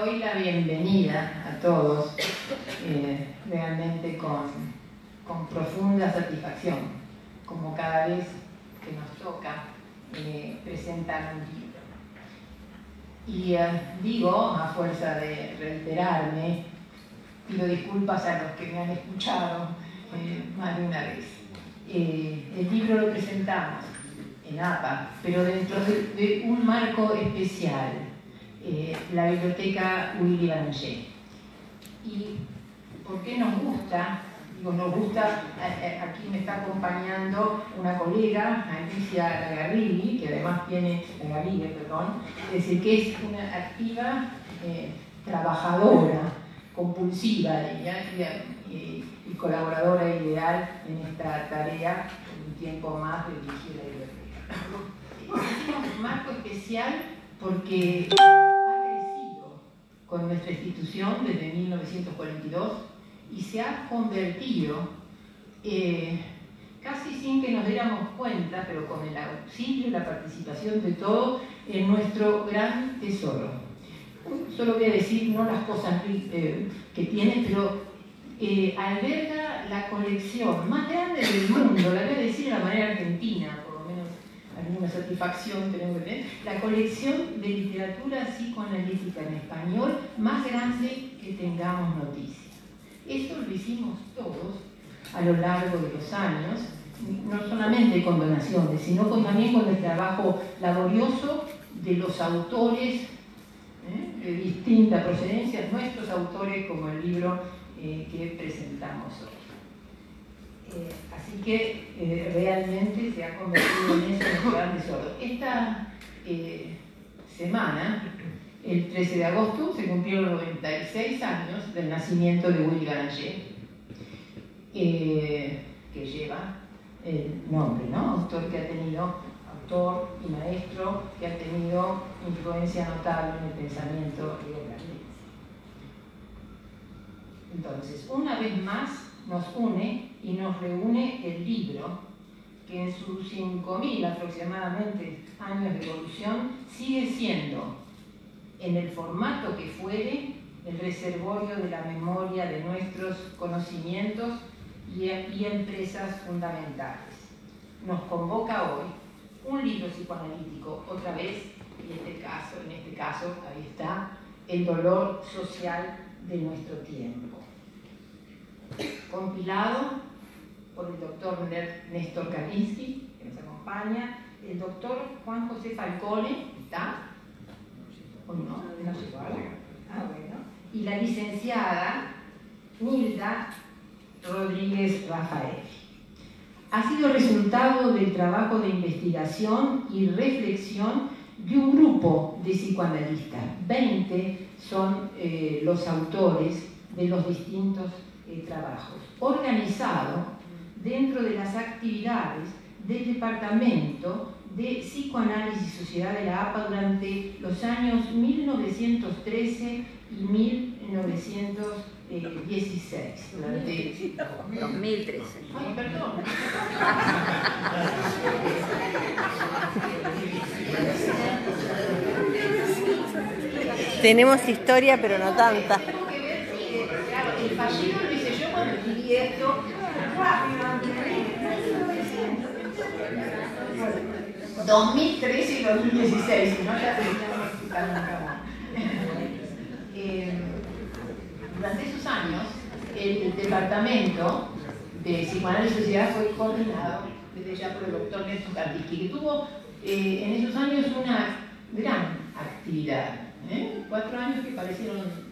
doy la bienvenida a todos, eh, realmente con, con, profunda satisfacción, como cada vez que nos toca eh, presentar un libro. Y eh, digo, a fuerza de reiterarme, pido disculpas a los que me han escuchado más de una vez. el libro lo presentamos en APA, pero dentro de un marco especial eh, la biblioteca Balanger. ¿Y por qué nos gusta? Digo, nos gusta, aquí me está acompañando una colega, Alicia Lagarrigue, que además tiene, perdón, es decir, que es una activa eh, trabajadora, compulsiva y, colaboradora ideal en esta tarea, un tiempo más de dirigir la biblioteca. Un marco especial porque con nuestra institución desde 1942 y se ha convertido, eh, casi sin que nos diéramos cuenta, pero con el auxilio y la participación de todos, en nuestro gran tesoro. Solo voy a decir no las cosas eh, que tiene, pero eh, alberga la colección más grande del mundo, la voy a decir de la manera argentina, alguna satisfacción tenemos que tener, la colección de literatura psicoanalítica en español más grande que tengamos noticia. Eso lo hicimos todos a lo largo de los años, no solamente con donaciones, sino también con el trabajo laborioso de los autores ¿eh? de distinta procedencia, nuestros autores como el libro eh, que presentamos hoy. Eh, así que realmente se ha convertido en eso Esta eh, semana, el 13 de agosto, se cumplieron 96 años del nacimiento de Willy Garanger, que lleva el nombre, ¿no? Autor que ha tenido, autor y maestro que ha tenido influencia notable en el pensamiento de la Entonces, una vez más, nos une y nos reúne el libro, que en sus 5.000 aproximadamente años de evolución sigue siendo, en el formato que fuere, el reservorio de la memoria de nuestros conocimientos y, empresas fundamentales. Nos convoca hoy un libro psicoanalítico, otra vez, y este caso, en este caso, ahí está, el dolor social de nuestro tiempo compilado por el doctor Néstor Kalinsky, que nos acompaña, el doctor Juan José Falcone, ¿está? ¿O no? ¿No Ah, bueno. Y la licenciada Nilda Rodríguez Rafael. Ha sido resultado del trabajo de investigación y reflexión de un grupo de psicoanalistas. 20 son eh, los autores de los distintos trabajos, organizado dentro de las actividades del Departamento de Psicoanálisis y Sociedad de la APA durante los años 1913 y 1916. Durante... 2013. Ay, perdón. Tenemos historia, pero no tanta. El fallido y esto rápido 2013 y 2016, si no ya eh, durante esos años, el departamento de psicoanálisis y sociedad fue coordinado desde ya por el doctor Néstor Kartiski, que tuvo eh, en esos años una gran actividad. ¿eh? Cuatro años que parecieron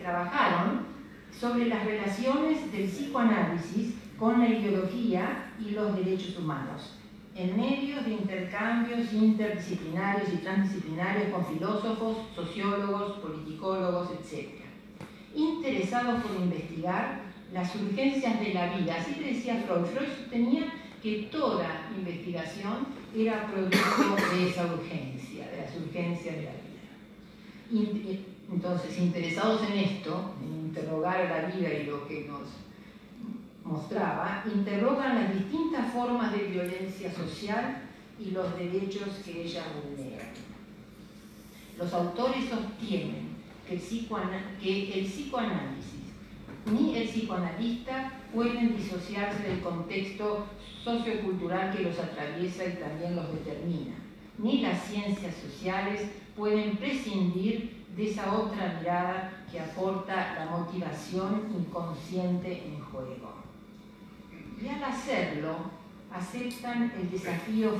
trabajaron sobre las relaciones del psicoanálisis con la ideología y los derechos humanos, en medio de intercambios interdisciplinarios y transdisciplinarios con filósofos, sociólogos, politicólogos, etc. Interesados por investigar las urgencias de la vida. Así te decía Freud. Freud sostenía que toda investigación era producto de esa urgencia, de las urgencias de la vida. Entonces, interesados en esto, en interrogar a la vida y lo que nos mostraba, interrogan las distintas formas de violencia social y los derechos que ella vulnera. Los autores sostienen que el psicoanálisis ni el psicoanalista pueden disociarse del contexto sociocultural que los atraviesa y también los determina, ni las ciencias sociales pueden prescindir de esa otra mirada que aporta la motivación inconsciente en juego. Y al hacerlo, aceptan el desafío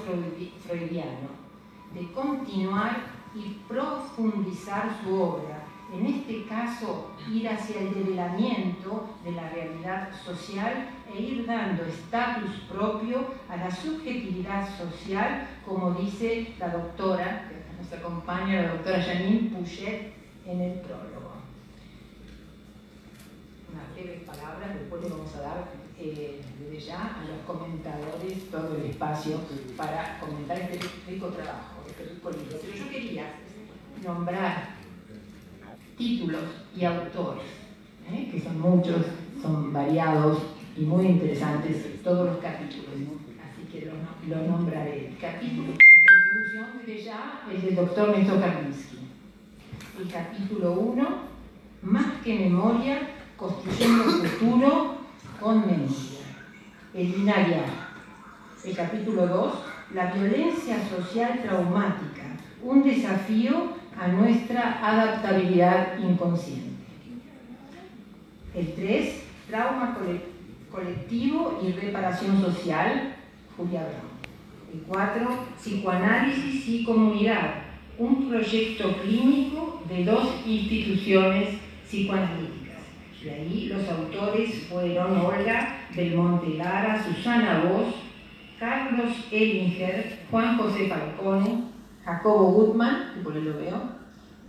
freudiano de continuar y profundizar su obra, en este caso ir hacia el develamiento de la realidad social e ir dando estatus propio a la subjetividad social, como dice la doctora, nos acompaña, la doctora Janine Pouchet, en el prólogo. Unas breves palabras, después le vamos a dar eh, desde ya a los comentadores todo el espacio para comentar este rico trabajo, este rico libro. Pero yo quería nombrar títulos y autores, ¿eh? que son muchos, son variados y muy interesantes todos los capítulos, así que los, nombraré. El capítulo de introducción desde ya es del doctor Néstor Karlinsky. El capítulo 1, Más que memoria, construyendo el futuro con memoria. El binaria. El capítulo 2, La violencia social traumática, un desafío a nuestra adaptabilidad inconsciente. El 3, trauma colectivo y reparación social, Julia Brown. El 4, psicoanálisis y comunidad, un proyecto clínico de dos instituciones psicoanalíticas. Y ahí los autores fueron Olga Belmonte Lara, Susana Vos, Carlos Ellinger, Juan José Falcone, Jacobo que por ahí lo veo,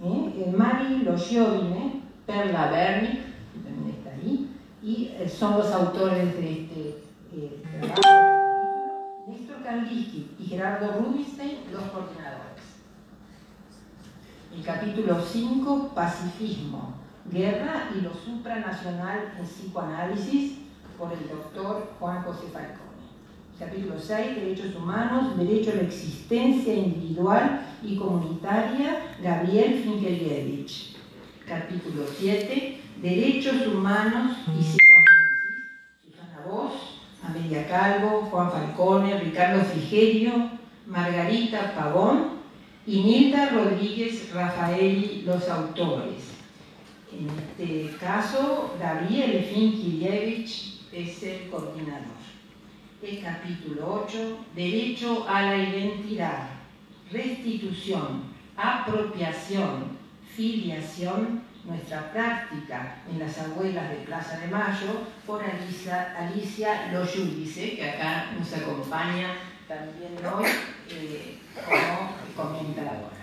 ¿eh? Mari Losciovine, Perla Berni, que también está ahí, y eh, son los autores de este eh, trabajo. Kandinsky y Gerardo Rubinstein, los coordinadores. El capítulo 5, Pacifismo, Guerra y lo supranacional en psicoanálisis, por el doctor Juan José Falcón. Capítulo 6, Derechos Humanos, Derecho a la Existencia Individual y Comunitaria, Gabriel Finkelievich. Capítulo 7, Derechos Humanos y Psicoanálisis, Susana Vos, Amelia Calvo, Juan Falcone, Ricardo Frigerio, Margarita Pavón y Nilda Rodríguez Rafaeli, los autores. En este caso, Gabriel Finkelievich es el coordinador el capítulo 8, derecho a la identidad, restitución, apropiación, filiación, nuestra práctica en las abuelas de Plaza de Mayo, por Alicia, Alicia Loyudice, que acá nos acompaña también hoy eh, como comentadora.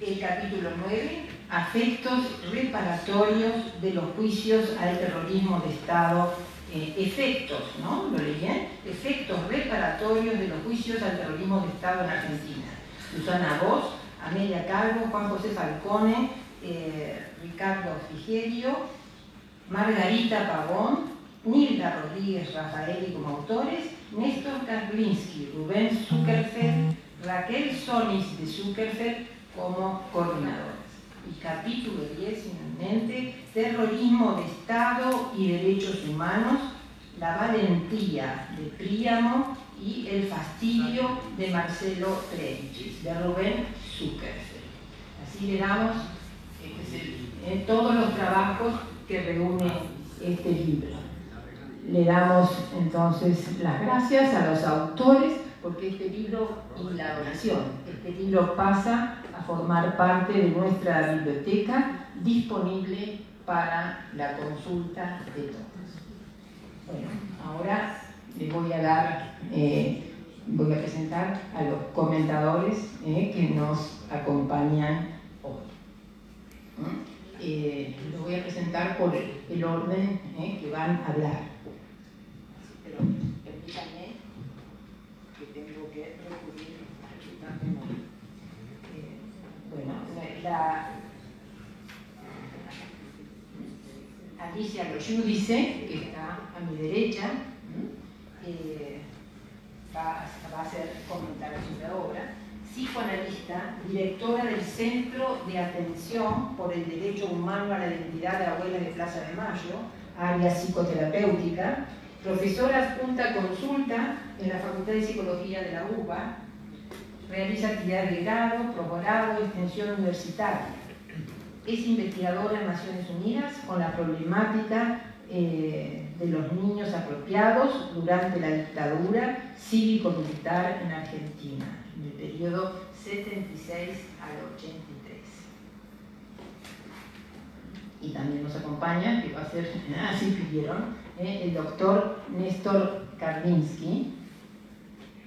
El capítulo 9, afectos reparatorios de los juicios al terrorismo de Estado, eh, efectos, ¿no? ¿Lo leí? Efectos reparatorios de los juicios al terrorismo de Estado en Argentina. Susana Vos, Amelia Calvo, Juan José Falcone, eh, Ricardo Frigerio, Margarita Pavón, Nilda Rodríguez Rafaeli como autores, Néstor Karlinsky, Rubén Zuckerfeld, Raquel Sonis de Zuckerfeld como coordinador y capítulo 10 finalmente, terrorismo de Estado y derechos humanos, la valentía de Príamo y el fastidio de Marcelo Trenchis, de Rubén Así le damos este todos los trabajos que reúne este libro. Le damos entonces las gracias a los autores porque este libro y la donación, este libro pasa a formar parte de nuestra biblioteca disponible para la consulta de todos. Bueno, ahora les voy a dar, eh, voy a presentar a los comentadores eh, que nos acompañan hoy. Eh, los voy a presentar por el, orden que van a hablar. Permítanme que tengo que recurrir a bueno, la Alicia Loyudice, que está a mi derecha, eh, va, a hacer comentarios sobre obra. psicoanalista, directora del Centro de Atención por el Derecho Humano a la Identidad de Abuelas de Plaza de Mayo, área psicoterapéutica, profesora adjunta consulta en la Facultad de Psicología de la UBA, realiza actividades de grado, posgrado, extensión universitaria. Es investigadora en Naciones Unidas con la problemática eh, de los niños apropiados durante la dictadura cívico-militar en Argentina, en el periodo 76 al 83. Y también nos acompaña, que va a ser, así pidieron, eh, el doctor Néstor Karlinsky,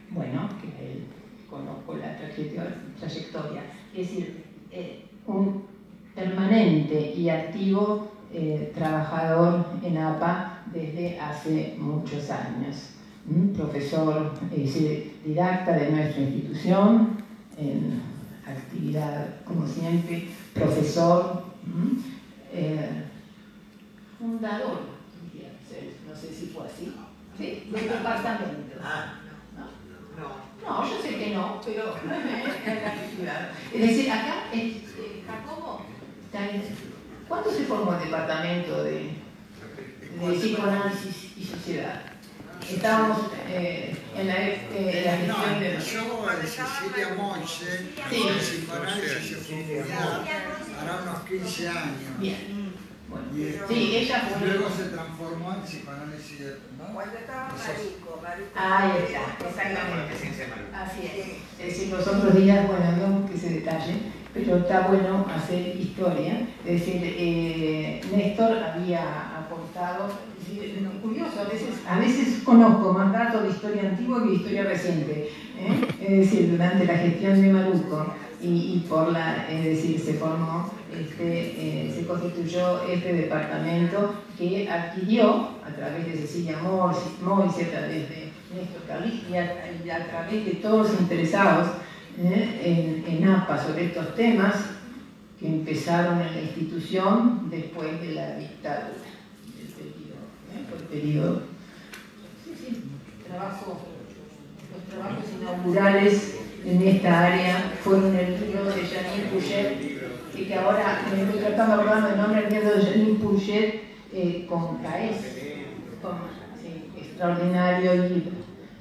bueno, que él conozco la trayectoria, es decir, eh, un permanente y activo eh, trabajador en APA desde hace muchos años. Profesor, eh, didacta de nuestra institución, en actividad, como siempre, profesor, eh, fundador, no sé si fue así, ¿sí? del departamento. Ah, no, yo sé que no, pero Es decir, acá, Jacobo, ¿Cuándo se formó el departamento de, de psicoanálisis y sociedad? Estábamos eh, en, la, eh, en la gestión de... Yo, Cecilia Monche, sí. psicoanálisis y sociedad, hará unos 15 años. Bien. Bueno, sí, ella fue... Luego se transformó en psicoanálisis, ¿no? Cuando estaba Marico, Marico. Ahí está, exactamente. Así es. Es decir, los otros días, bueno, no que se detalle, pero está bueno hacer historia. Es decir, eh, Néstor había aportado, es curioso, a veces, a veces conozco más datos de historia antigua que de historia reciente. ¿eh? Es decir, durante la gestión de Maruco y, por la, es decir, se formó, este, eh, se constituyó este departamento que adquirió a través de Cecilia Mois, a través de Néstor Carlis y a través de todos los interesados ¿eh? en, APA sobre estos temas que empezaron en la institución después de la dictadura, el periodo, ¿eh? el periodo sí, sí, los trabajos inaugurales en esta área fueron el libro de Janine Pouchet, y que ahora me estoy tratando de acordar el nombre del de Janine Pouchet eh, con CAES, con, sí, extraordinario libro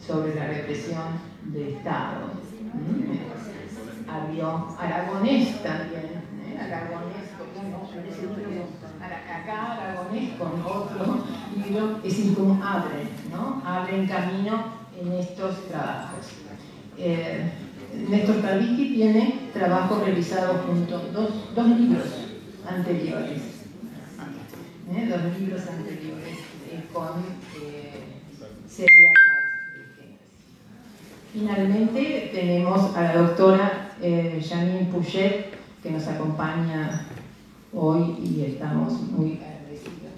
sobre la represión de Estado había Aragonés también, ¿eh? Aragonés, acá Aragonés con otro libro, es decir, como abren, ¿no? abren camino en estos trabajos. Eh, Néstor Calvici tiene trabajos realizados juntos, dos, dos libros anteriores, ¿eh? dos libros anteriores eh, con eh, Celia Finalmente tenemos a la doctora eh, Janine Pouchet, que nos acompaña hoy y estamos muy agradecidos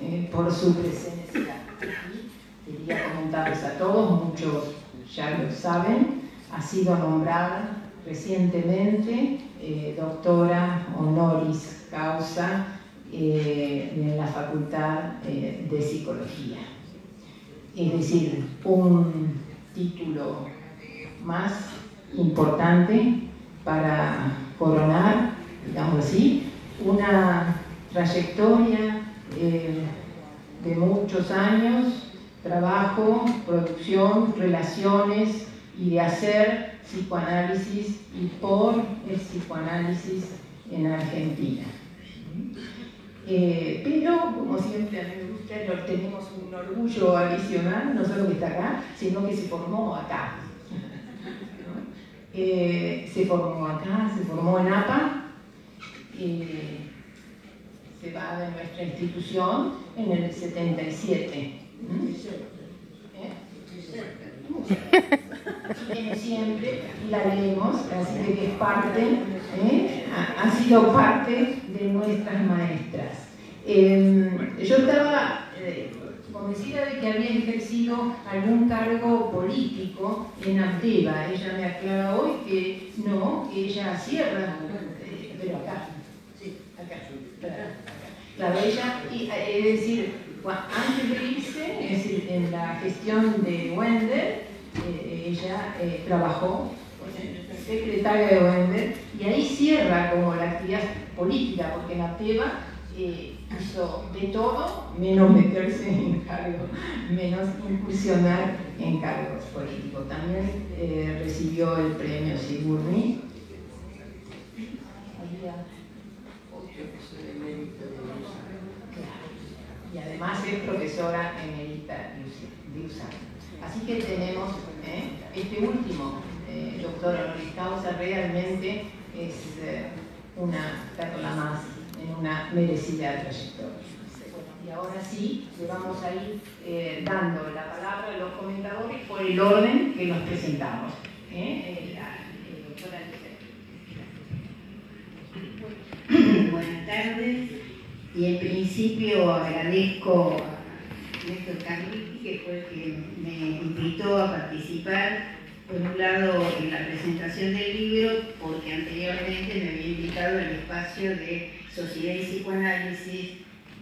eh, por su presencia aquí. Quería comentarles a todos, muchos ya lo saben, ha sido nombrada recientemente eh, doctora honoris causa en la Facultad de Psicología. Es decir, un título más importante para coronar, digamos así, una trayectoria eh, de muchos años, trabajo, producción, relaciones y de hacer psicoanálisis y por el psicoanálisis en Argentina. Eh, pero, como siempre a mí me gusta, tenemos un orgullo adicional, no solo que está acá, sino que se formó acá. Eh, se formó acá, se formó en APA, eh, se va de nuestra institución en el 77. ¿Mm? siempre la leemos, así que es parte, ha, sido parte de nuestras maestras. Em, yo estaba eh, convencida de que había ejercido algún cargo político en Anteba. Ella me aclara hoy que no, que ella cierra, eh, pero acá, sí, acá, Claro, ella, eh, es decir, antes de irse, es decir, en la gestión de Wender, ella trabajó secretaria de Wender, y ahí cierra como la actividad política, porque la PEBA eh, hizo de todo menos meterse en cargos, menos incursionar en cargos políticos. También eh, recibió el premio Sigurni. Y además es profesora emerita de USAN. Así que tenemos eh, este último eh, doctor honoris causa realmente es una perla más una merecida trayectoria. y ahora sí, le vamos a ir eh, dando la palabra a los comentadores por el orden que nos presentamos. ¿eh? Buenas tardes y en principio agradezco a Néstor Carlini, que fue el que me invitó a participar por un lado en la presentación del libro, porque anteriormente me había invitado al espacio de Sociedad y Psicoanálisis,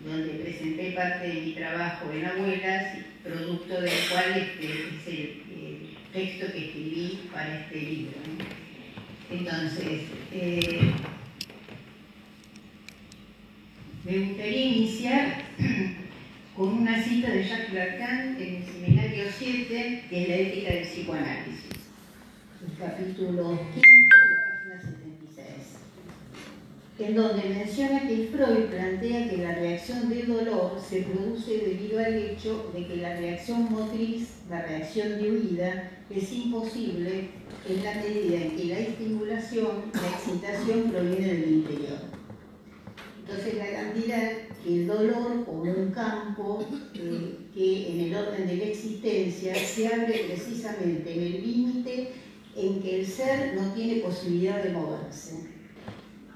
donde presenté parte de mi trabajo en Abuelas, producto del cual este es el, texto que escribí para este libro. Entonces, eh, me gustaría iniciar con una cita de Jacques Lacan en el Seminario 7, que es la ética del psicoanálisis, el capítulo 5, la página 76, en donde menciona que Freud plantea que la reacción de dolor se produce debido al hecho de que la reacción motriz, la reacción de huida, es imposible en la medida en que la estimulación, la excitación proviene del interior. Entonces la cantidad que el dolor como un campo eh, que en el orden de la existencia se abre precisamente en el límite en que el ser no tiene posibilidad de moverse.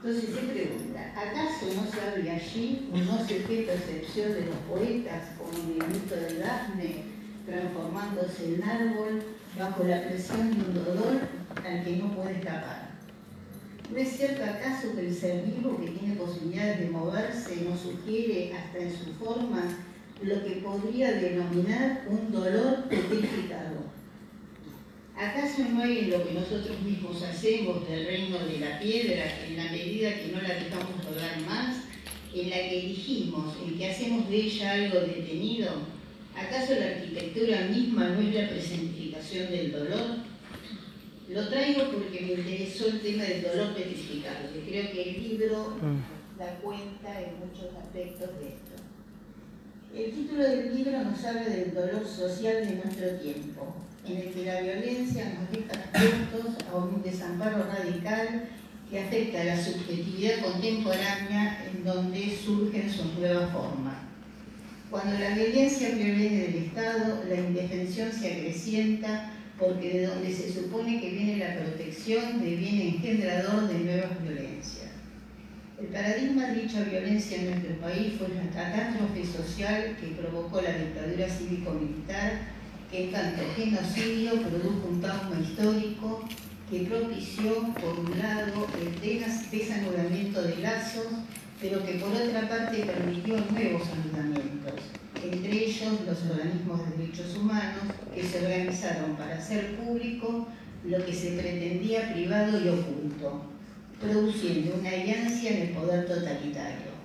Entonces se pregunta, ¿acaso no se abre allí un no sé qué percepción de los poetas como el mito de Dafne, transformándose en árbol bajo la presión de un dolor al que no puede escapar? ¿No es cierto acaso que el ser vivo que tiene posibilidades de moverse nos sugiere hasta en su forma lo que podría denominar un dolor petrificado? ¿Acaso no hay en lo que nosotros mismos hacemos del reino de la piedra, en la medida que no la dejamos rodar más, en la que dijimos, en que hacemos de ella algo detenido? ¿Acaso la arquitectura misma no es la presentificación del dolor? Lo traigo porque me interesó el tema del dolor petrificado, que creo que el libro mm. da cuenta en muchos aspectos de esto. El título del libro nos habla del dolor social de nuestro tiempo, en el que la violencia nos deja expuestos a un desamparo radical que afecta a la subjetividad contemporánea en donde surgen sus nuevas formas. Cuando la violencia proviene del Estado, la indefensión se acrecienta porque de donde se supone que viene la protección deviene engendrador de nuevas violencias. El paradigma de dicha violencia en nuestro país fue la catástrofe social que provocó la dictadura cívico-militar, que tanto genocidio produjo un trauma histórico que propició, por un lado, el desanudamiento de lazos, pero que por otra parte permitió nuevos anudamientos entre ellos los organismos de derechos humanos que se organizaron para hacer público lo que se pretendía privado y oculto, produciendo una alianza en el poder totalitario.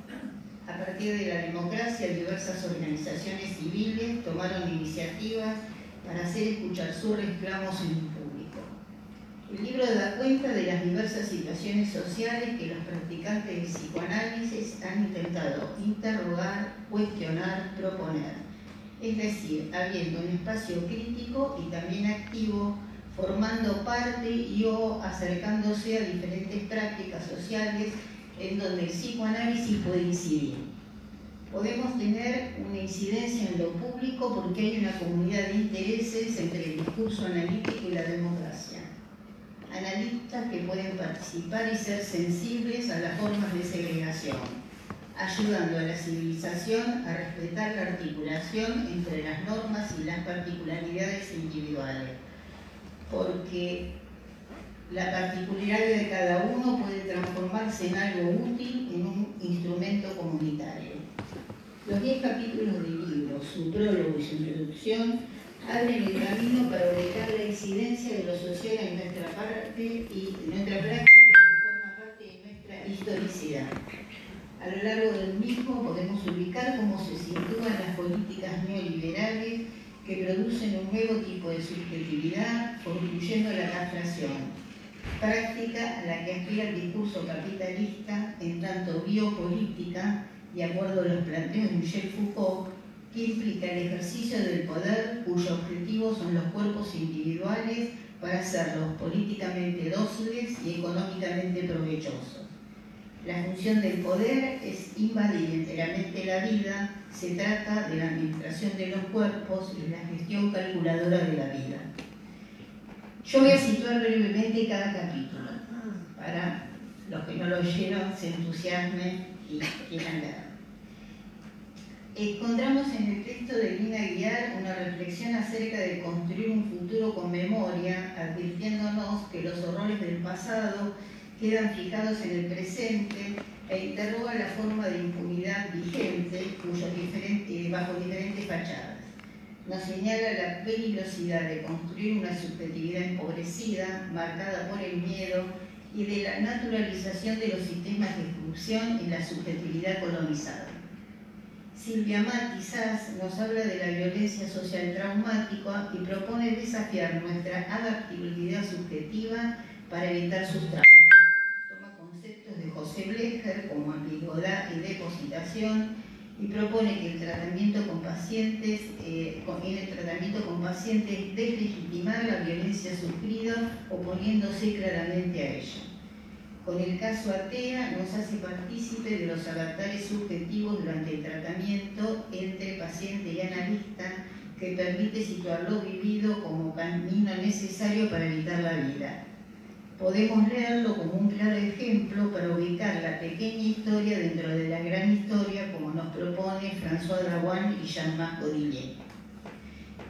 A partir de la democracia, diversas organizaciones civiles tomaron iniciativas para hacer escuchar sus reclamos en el público. El libro da cuenta de las diversas situaciones sociales que los practicantes del psicoanálisis han intentado interrogar, cuestionar, proponer. Es decir, habiendo un espacio crítico y también activo, formando parte y o acercándose a diferentes prácticas sociales en donde el psicoanálisis puede incidir. Podemos tener una incidencia en lo público porque hay una comunidad de intereses entre el discurso analítico y la democracia analistas que pueden participar y ser sensibles a las formas de segregación, ayudando a la civilización a respetar la articulación entre las normas y las particularidades individuales, porque la particularidad de cada uno puede transformarse en algo útil, en un instrumento comunitario. Los diez capítulos del libro, su prólogo y su introducción, abren el camino para ubicar la incidencia de lo social en nuestra parte y nuestra práctica que forma parte de nuestra historicidad. A lo largo del mismo podemos ubicar cómo se sitúan las políticas neoliberales que producen un nuevo tipo de subjetividad, concluyendo la castración, práctica a la que aspira el discurso capitalista en tanto biopolítica, de acuerdo a los planteos de Michel Foucault, que implica el ejercicio del poder cuyo objetivo son los cuerpos individuales para hacerlos políticamente dóciles y económicamente provechosos. La función del poder es invadir enteramente la vida, se trata de la administración de los cuerpos y la gestión calculadora de la vida. Yo voy a situar brevemente cada capítulo para los que no lo oyeron se entusiasmen y quieran leer. Encontramos en el texto de Lina Guiar una reflexión acerca de construir un futuro con memoria, advirtiéndonos que los horrores del pasado quedan fijados en el presente e interroga la forma de impunidad vigente bajo diferentes fachadas. Nos señala la peligrosidad de construir una subjetividad empobrecida, marcada por el miedo y de la naturalización de los sistemas de exclusión y la subjetividad colonizada. Silvia Matizás nos habla de la violencia social traumática y propone desafiar nuestra adaptabilidad subjetiva para evitar sus traumas. Toma conceptos de José Blecher como ambigüedad y depositación y propone que el tratamiento con pacientes, eh, el tratamiento con pacientes deslegitimar la violencia sufrida oponiéndose claramente a ella. Con el caso ATEA nos hace partícipe de los avatares subjetivos durante el tratamiento entre paciente y analista que permite situar lo vivido como camino necesario para evitar la vida. Podemos leerlo como un claro ejemplo para ubicar la pequeña historia dentro de la gran historia como nos propone François Draguin y Jean-Marc Godillet.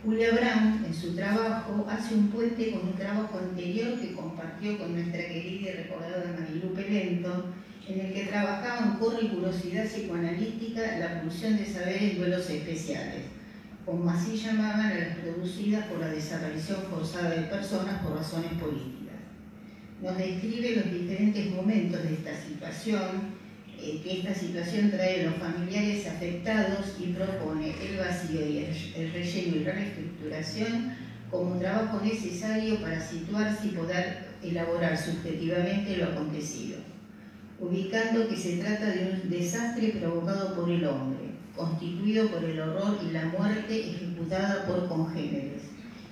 Julia Brown, en su trabajo, hace un puente con un trabajo anterior que compartió con nuestra querida y recordada Marilu Pelento, en el que trabajaban con rigurosidad psicoanalítica la pulsión de saberes duelos especiales, como así llamaban a las producidas por la desaparición forzada de personas por razones políticas. Nos describe los diferentes momentos de esta situación, eh, que esta situación trae a los familiares afectados y propone el vacío y el, relleno y la reestructuración como trabajo necesario para situarse y poder elaborar subjetivamente lo acontecido, ubicando que se trata de un desastre provocado por el hombre, constituido por el horror y la muerte ejecutada por congéneres,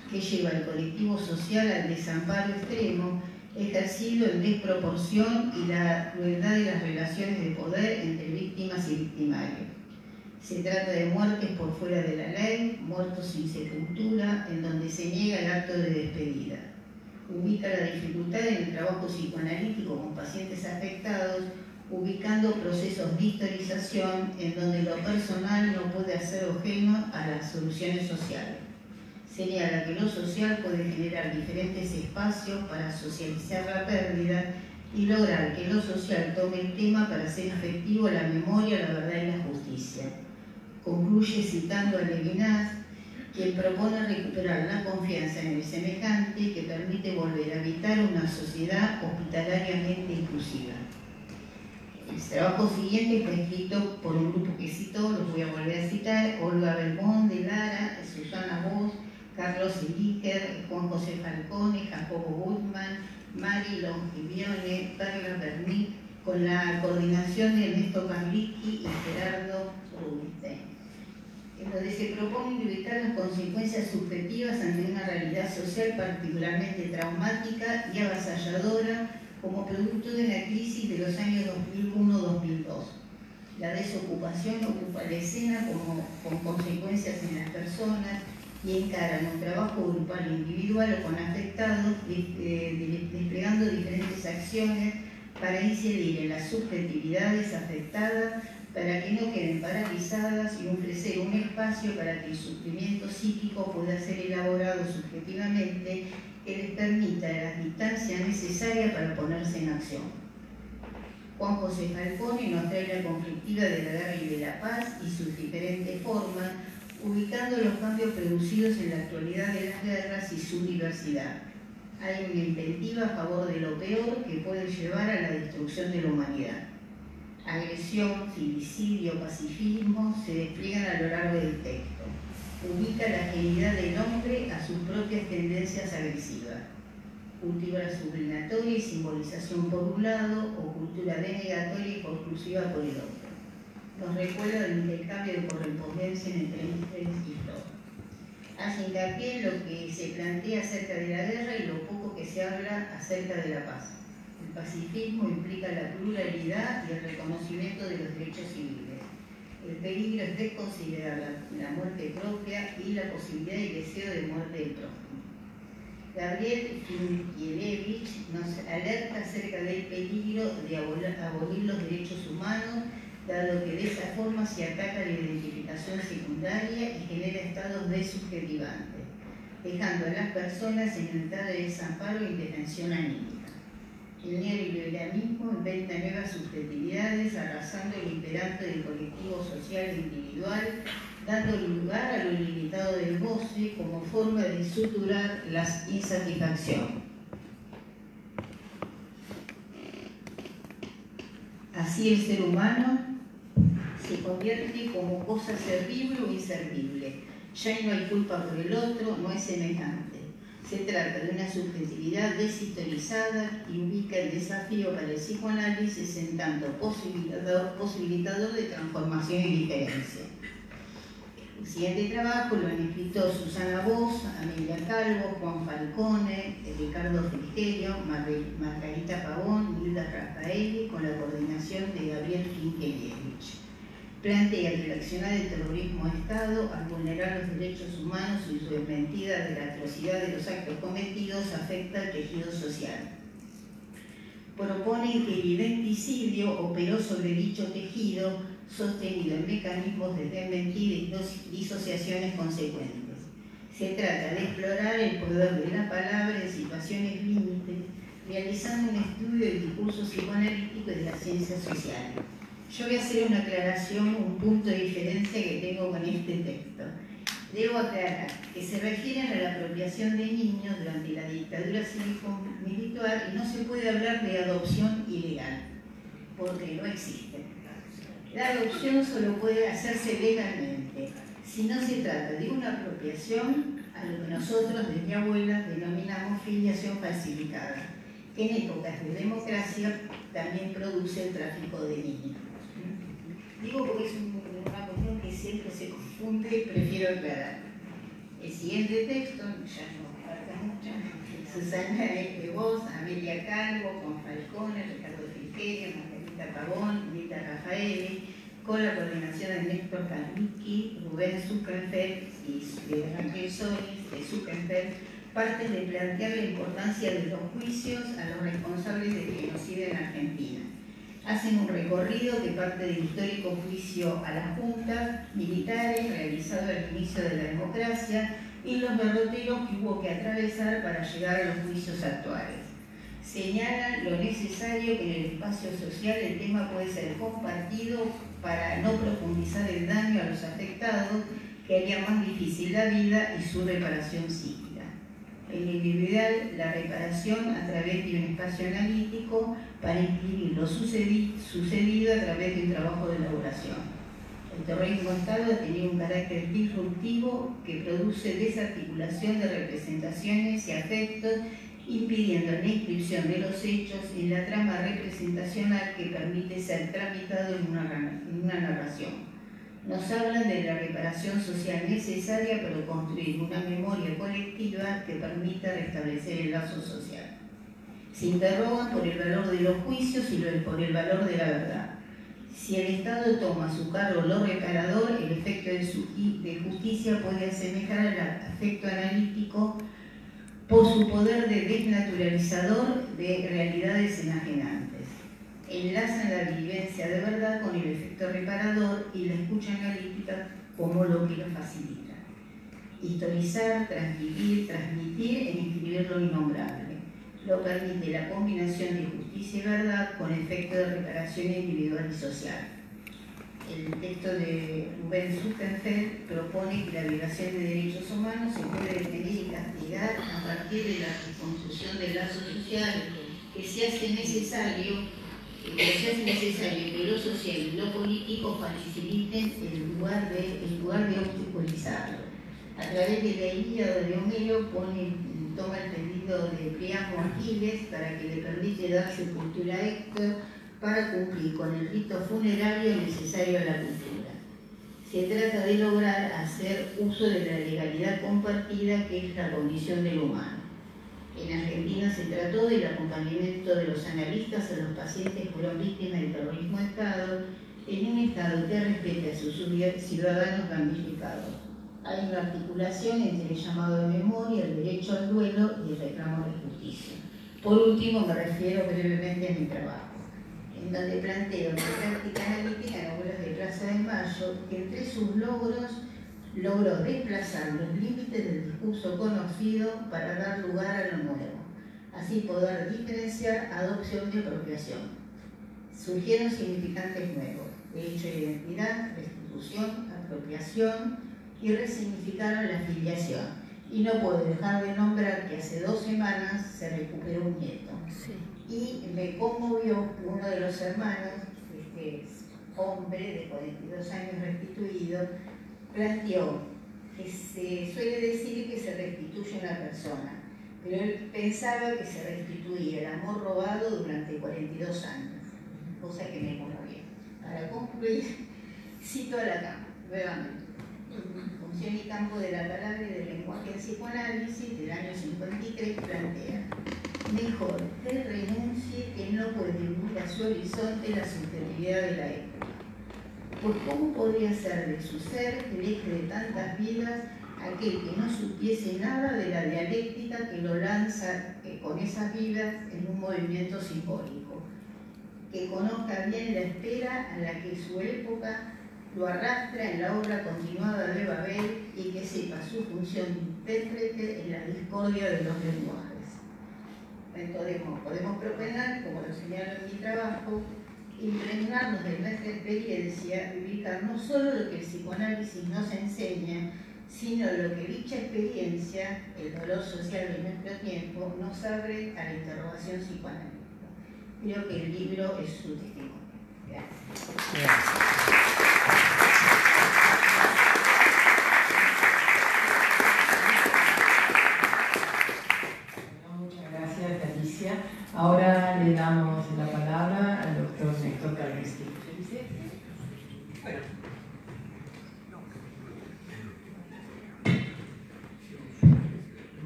que lleva al colectivo social al desamparo extremo ejercido en desproporción y la crueldad de las relaciones de poder entre víctimas y victimarios. Se trata de muertes por fuera de la ley, muertos sin sepultura, en donde se niega el acto de despedida. Ubica la dificultad en el trabajo psicoanalítico con pacientes afectados, ubicando procesos de historización en donde lo personal no puede ser ajeno a las soluciones sociales señala que lo social puede generar diferentes espacios para socializar la pérdida y lograr que lo social tome el tema para hacer efectivo la memoria, la verdad y la justicia. Concluye citando a Levinas, quien propone recuperar la confianza en el semejante que permite volver a habitar una sociedad hospitalariamente inclusiva. El trabajo siguiente está escrito por un grupo que citó, los voy a volver a citar, Olga Belmont de Lara, Susana Voz, Carlos Iliker, Juan José Falcone, Jacobo Gutman, Mari Longivione, Perla Bernic, con la coordinación de Ernesto Carlicki y Gerardo Rubinstein, en donde se propone ubicar las consecuencias subjetivas ante una realidad social particularmente traumática y avasalladora como producto de la crisis de los años 2001-2002. La desocupación ocupa la escena como, con consecuencias en las personas, y encaran un trabajo grupal e individual o con afectados, eh, desplegando diferentes acciones para incidir en las subjetividades afectadas para que no queden paralizadas y ofrecer un espacio para que el sufrimiento psíquico pueda ser elaborado subjetivamente que les permita la distancia necesaria para ponerse en acción. Juan José Falcone nos trae la conflictiva de la guerra y de la paz y sus diferentes formas, ubicando los cambios producidos en la actualidad de las guerras y su diversidad. Hay una inventiva a favor de lo peor que puede llevar a la destrucción de la humanidad. Agresión, filicidio, pacifismo se despliegan a lo largo del texto. Ubica la agilidad del hombre a sus propias tendencias agresivas. Cultura sublinatoria y simbolización por un lado, o cultura denegatoria y conclusiva por el otro. Nos recuerda del intercambio de correspondencia entre Israel y Flor. Hace hincapié en lo que se plantea acerca de la guerra y lo poco que se habla acerca de la paz. El pacifismo implica la pluralidad y el reconocimiento de los derechos civiles. El peligro es desconsiderar la, la muerte propia y la posibilidad y deseo de muerte del prójimo. Gabriel Finkielevich nos alerta acerca del peligro de abolir los derechos humanos, dado que de esa forma se ataca la identificación secundaria y genera estados desubjetivantes, dejando a las personas en el estado de desamparo e indefensión anímica. El neoliberalismo inventa nuevas subjetividades, arrasando el imperante del colectivo social e individual, dando lugar a lo ilimitado del goce como forma de suturar la insatisfacción. Así el ser humano se convierte como cosa servible o inservible. Ya no hay culpa por el otro, no es semejante. Se trata de una subjetividad deshistorizada y ubica el desafío para el psicoanálisis en tanto posibilitador, de transformación y diferencia. El siguiente trabajo lo han escrito Susana Voz, Amelia Calvo, Juan Falcone, Ricardo Frigerio, Margarita Pavón, Hilda Rafaeli, con la coordinación de Gabriel Finkelievich plantea que el accionar del terrorismo a Estado al vulnerar los derechos humanos y su desmentida de la atrocidad de los actos cometidos afecta al tejido social. Proponen que el identicidio operó sobre dicho tejido sostenido en mecanismos de desmentida y disociaciones consecuentes. Se trata de explorar el poder de la palabra en situaciones límites, realizando un estudio del discurso psicoanalítico y de las ciencias sociales. Yo voy a hacer una aclaración, un punto de diferencia que tengo con este texto. Debo aclarar que se refieren a la apropiación de niños durante la dictadura cívico-militar y no se puede hablar de adopción ilegal, porque no existe. La adopción solo puede hacerse legalmente si no se trata de una apropiación a lo que nosotros desde abuela denominamos filiación falsificada, que en épocas de democracia también produce el tráfico de niños. Digo porque es una cuestión que siempre se confunde y prefiero aclarar. El siguiente texto, ya no falta mucho, Susana de Voz, Amelia Calvo, Juan Falcone, Ricardo Frigerio, Margarita Pavón, Rita Rafaeli, con la coordinación de Néstor Carlicki, Rubén Zuckerfeld y Raquel Solis de Zuckerfeld, parten de plantear la importancia de los juicios a los responsables del genocidio en Argentina hacen un recorrido que parte del histórico juicio a las juntas militares realizado al inicio de la democracia y los derroteros que hubo que atravesar para llegar a los juicios actuales. Señalan lo necesario que en el espacio social el tema puede ser compartido para no profundizar el daño a los afectados que haría más difícil la vida y su reparación psíquica el individual la reparación a través de un espacio analítico para inscribir lo sucedido a través de un trabajo de elaboración. El terrorismo Estado tenido un carácter disruptivo que produce desarticulación de representaciones y afectos, impidiendo la inscripción de los hechos en la trama representacional que permite ser tramitado en una narración nos hablan de la reparación social necesaria para construir una memoria colectiva que permita restablecer el lazo social. Se interrogan por el valor de los juicios y por el valor de la verdad. Si el Estado toma a su cargo lo reparador, el efecto de, justicia puede asemejar al efecto analítico por su poder de desnaturalizador de realidades enajenantes enlazan la vivencia de verdad con el efecto reparador y la escucha analítica como lo que lo facilita. Historizar, transmitir, transmitir e inscribir lo innombrable. Lo permite la combinación de justicia y verdad con efecto de reparación individual y social. el texto de Rubén Zuckerfeld propone que la violación de derechos humanos se puede detener y castigar a partir de la reconstrucción del lazo social que se hace necesario hace necesario que lo social y lo político faciliten el lugar de, el lugar de obstaculizarlo. A través de la Ilíada de Homero pone, toma el pedido de Priamo Aquiles para que le permite dar sepultura a Héctor para cumplir con el rito funerario necesario a la cultura. Se trata de lograr hacer uso de la legalidad compartida que es la condición del humano. En Argentina se trató del acompañamiento de los analistas a los pacientes que fueron víctimas del terrorismo de Estado en un Estado que respete a sus ciudadanos damnificados. Hay una articulación entre el llamado de memoria, el derecho al duelo y el reclamo de justicia. Por último, me refiero brevemente a mi trabajo en donde planteo la práctica analítica en obras de Plaza de Mayo, que entre sus logros logró desplazar los límites del discurso conocido para dar lugar a lo nuevo, así poder diferenciar adopción y apropiación. Surgieron significantes nuevos, hecho de identidad, restitución, apropiación y resignificaron la filiación. Y no puedo dejar de nombrar que hace dos semanas se recuperó un nieto. Sí y me conmovió uno de los hermanos, este hombre de 42 años restituido, planteó que se suele decir que se restituye una persona, pero él pensaba que se restituía el amor robado durante 42 años, cosa que me conmovió. Para concluir, cito a la cama, nuevamente. Función y campo de la palabra y del lenguaje en psicoanálisis del año 53 plantea mejor que renuncie que no puede a su horizonte la subjetividad de la época. Pues cómo podría ser de su ser el eje de tantas vidas aquel que no supiese nada de la dialéctica que lo lanza con esas vidas en un movimiento simbólico, que conozca bien la espera a la que su época lo arrastra en la obra continuada de Babel y que sepa su función intérprete en la discordia de los lenguajes. Podemos, podemos proponer, como lo señalo en mi trabajo, impregnarnos de nuestra experiencia ubicar no solo lo que el psicoanálisis nos enseña, sino lo que dicha experiencia, el dolor social de nuestro tiempo, nos abre a la interrogación psicoanalítica. Creo que el libro es su testimonio. Ahora le damos la palabra al doctor Néstor Carresti.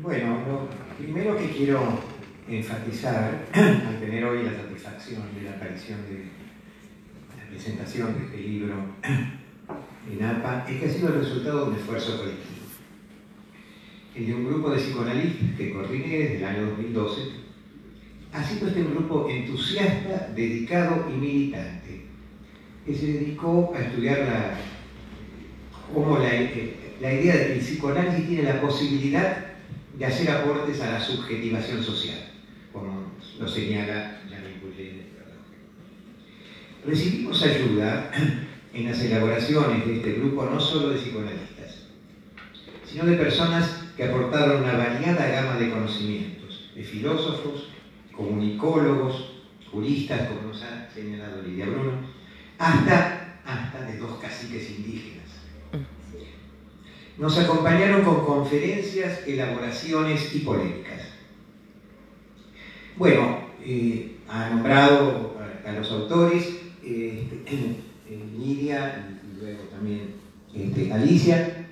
Bueno, lo primero que quiero enfatizar, al tener hoy la satisfacción de la aparición de la presentación de este libro en APA, es que ha sido el resultado de un esfuerzo colectivo. El de un grupo de psicoanalistas que coordiné desde el año 2012 ha sido este grupo entusiasta, dedicado y militante, que se dedicó a estudiar la, cómo la, idea de que el psicoanálisis tiene la posibilidad de hacer aportes a la subjetivación social, como lo señala Janine Bourget. Recibimos ayuda en las elaboraciones de este grupo no solo de psicoanalistas, sino de personas que aportaron una variada gama de conocimientos, de filósofos, comunicólogos, juristas, como nos ha señalado Lidia Bruno, hasta, hasta de dos caciques indígenas. Nos acompañaron con conferencias, elaboraciones y polémicas. Bueno, eh, ha nombrado a, los autores, eh, Lidia y luego también este, Alicia.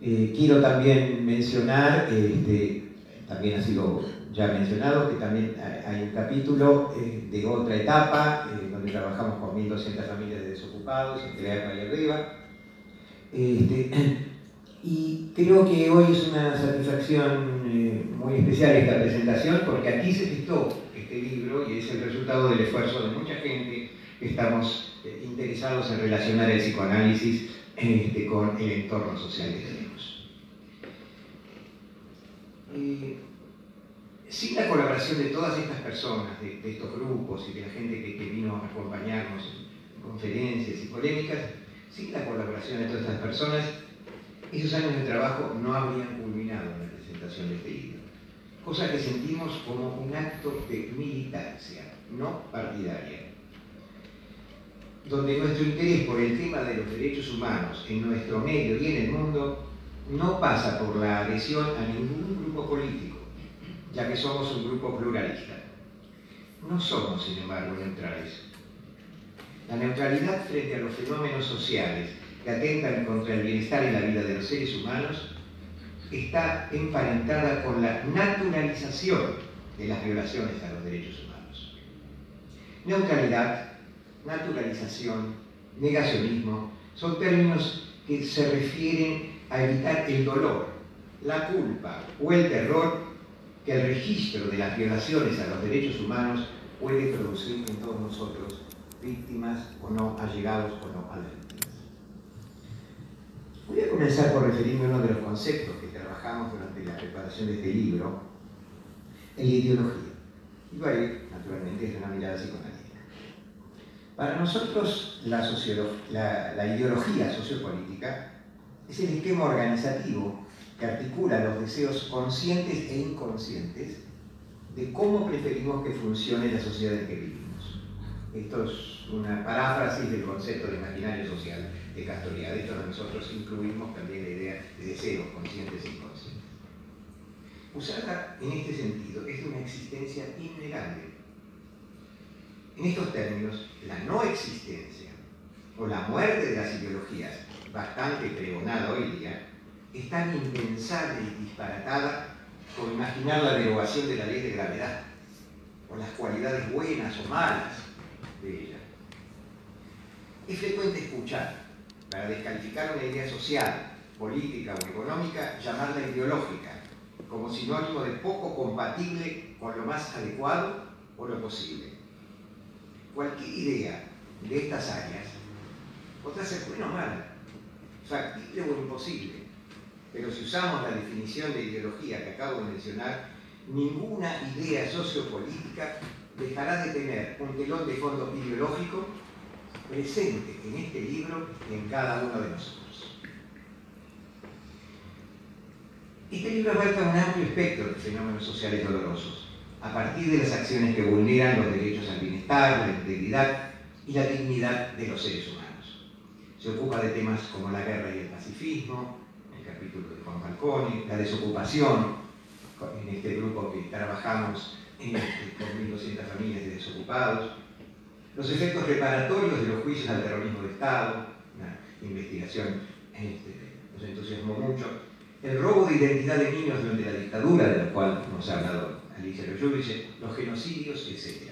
Eh, quiero también mencionar, este, también ha sido ya mencionado, que también hay un capítulo eh, de otra etapa, eh, donde trabajamos con 1.200 familias de desocupados, en la y arriba. Este, y creo que hoy es una satisfacción eh, muy especial esta presentación, porque aquí se gestó este libro y es el resultado del esfuerzo de mucha gente que estamos interesados en relacionar el psicoanálisis este, con el entorno social que tenemos sin la colaboración de todas estas personas, de, estos grupos y de la gente que, vino a acompañarnos en conferencias y polémicas, sin la colaboración de todas estas personas, esos años de trabajo no habrían culminado en la presentación de este libro, cosa que sentimos como un acto de militancia, no partidaria, donde nuestro interés por el tema de los derechos humanos en nuestro medio y en el mundo no pasa por la adhesión a ningún grupo político, ya que somos un grupo pluralista. No somos, sin embargo, neutrales. La neutralidad frente a los fenómenos sociales que atentan contra el bienestar y la vida de los seres humanos está emparentada con la naturalización de las violaciones a los derechos humanos. Neutralidad, naturalización, negacionismo son términos que se refieren a evitar el dolor, la culpa o el terror que el registro de las violaciones a los derechos humanos puede producir en todos nosotros, víctimas o no, allegados o no a las víctimas. Voy a comenzar por referirme a uno de los conceptos que trabajamos durante la preparación de este libro, en la ideología. Y ir, naturalmente, desde una mirada psicoanalítica. Para nosotros, la, la, la ideología sociopolítica es el esquema organizativo que articula los deseos conscientes e inconscientes de cómo preferimos que funcione la sociedad en que vivimos. Esto es una paráfrasis del concepto de imaginario social de Castoriadis, De esto nosotros incluimos también la idea de deseos conscientes e inconscientes. Usada en este sentido es una existencia innegable. En estos términos, la no existencia o la muerte de las ideologías bastante pregonada hoy día, es tan impensable y disparatada como imaginar la derogación de la ley de gravedad, o las cualidades buenas o malas de ella. Es frecuente escuchar, para descalificar una idea social, política o económica, llamarla ideológica, como sinónimo de poco compatible con lo más adecuado o lo posible. Cualquier idea de estas áreas podrá ser buena o mala, factible o imposible. Pero si usamos la definición de ideología que acabo de mencionar, ninguna idea sociopolítica dejará de tener un telón de fondo ideológico presente en este libro y en cada uno de nosotros. Este libro abarca un amplio espectro de fenómenos sociales dolorosos, a partir de las acciones que vulneran los derechos al bienestar, la integridad y la dignidad de los seres humanos. Se ocupa de temas como la guerra y el pacifismo, Juan Falcone, la desocupación, en este grupo que trabajamos en, este, con 1.200 familias de desocupados, los efectos reparatorios de los juicios al terrorismo de Estado, una investigación este, nos entusiasmó mucho, el robo de identidad de niños durante la dictadura, de la cual nos ha hablado Alicia Loyovice, los genocidios, etc.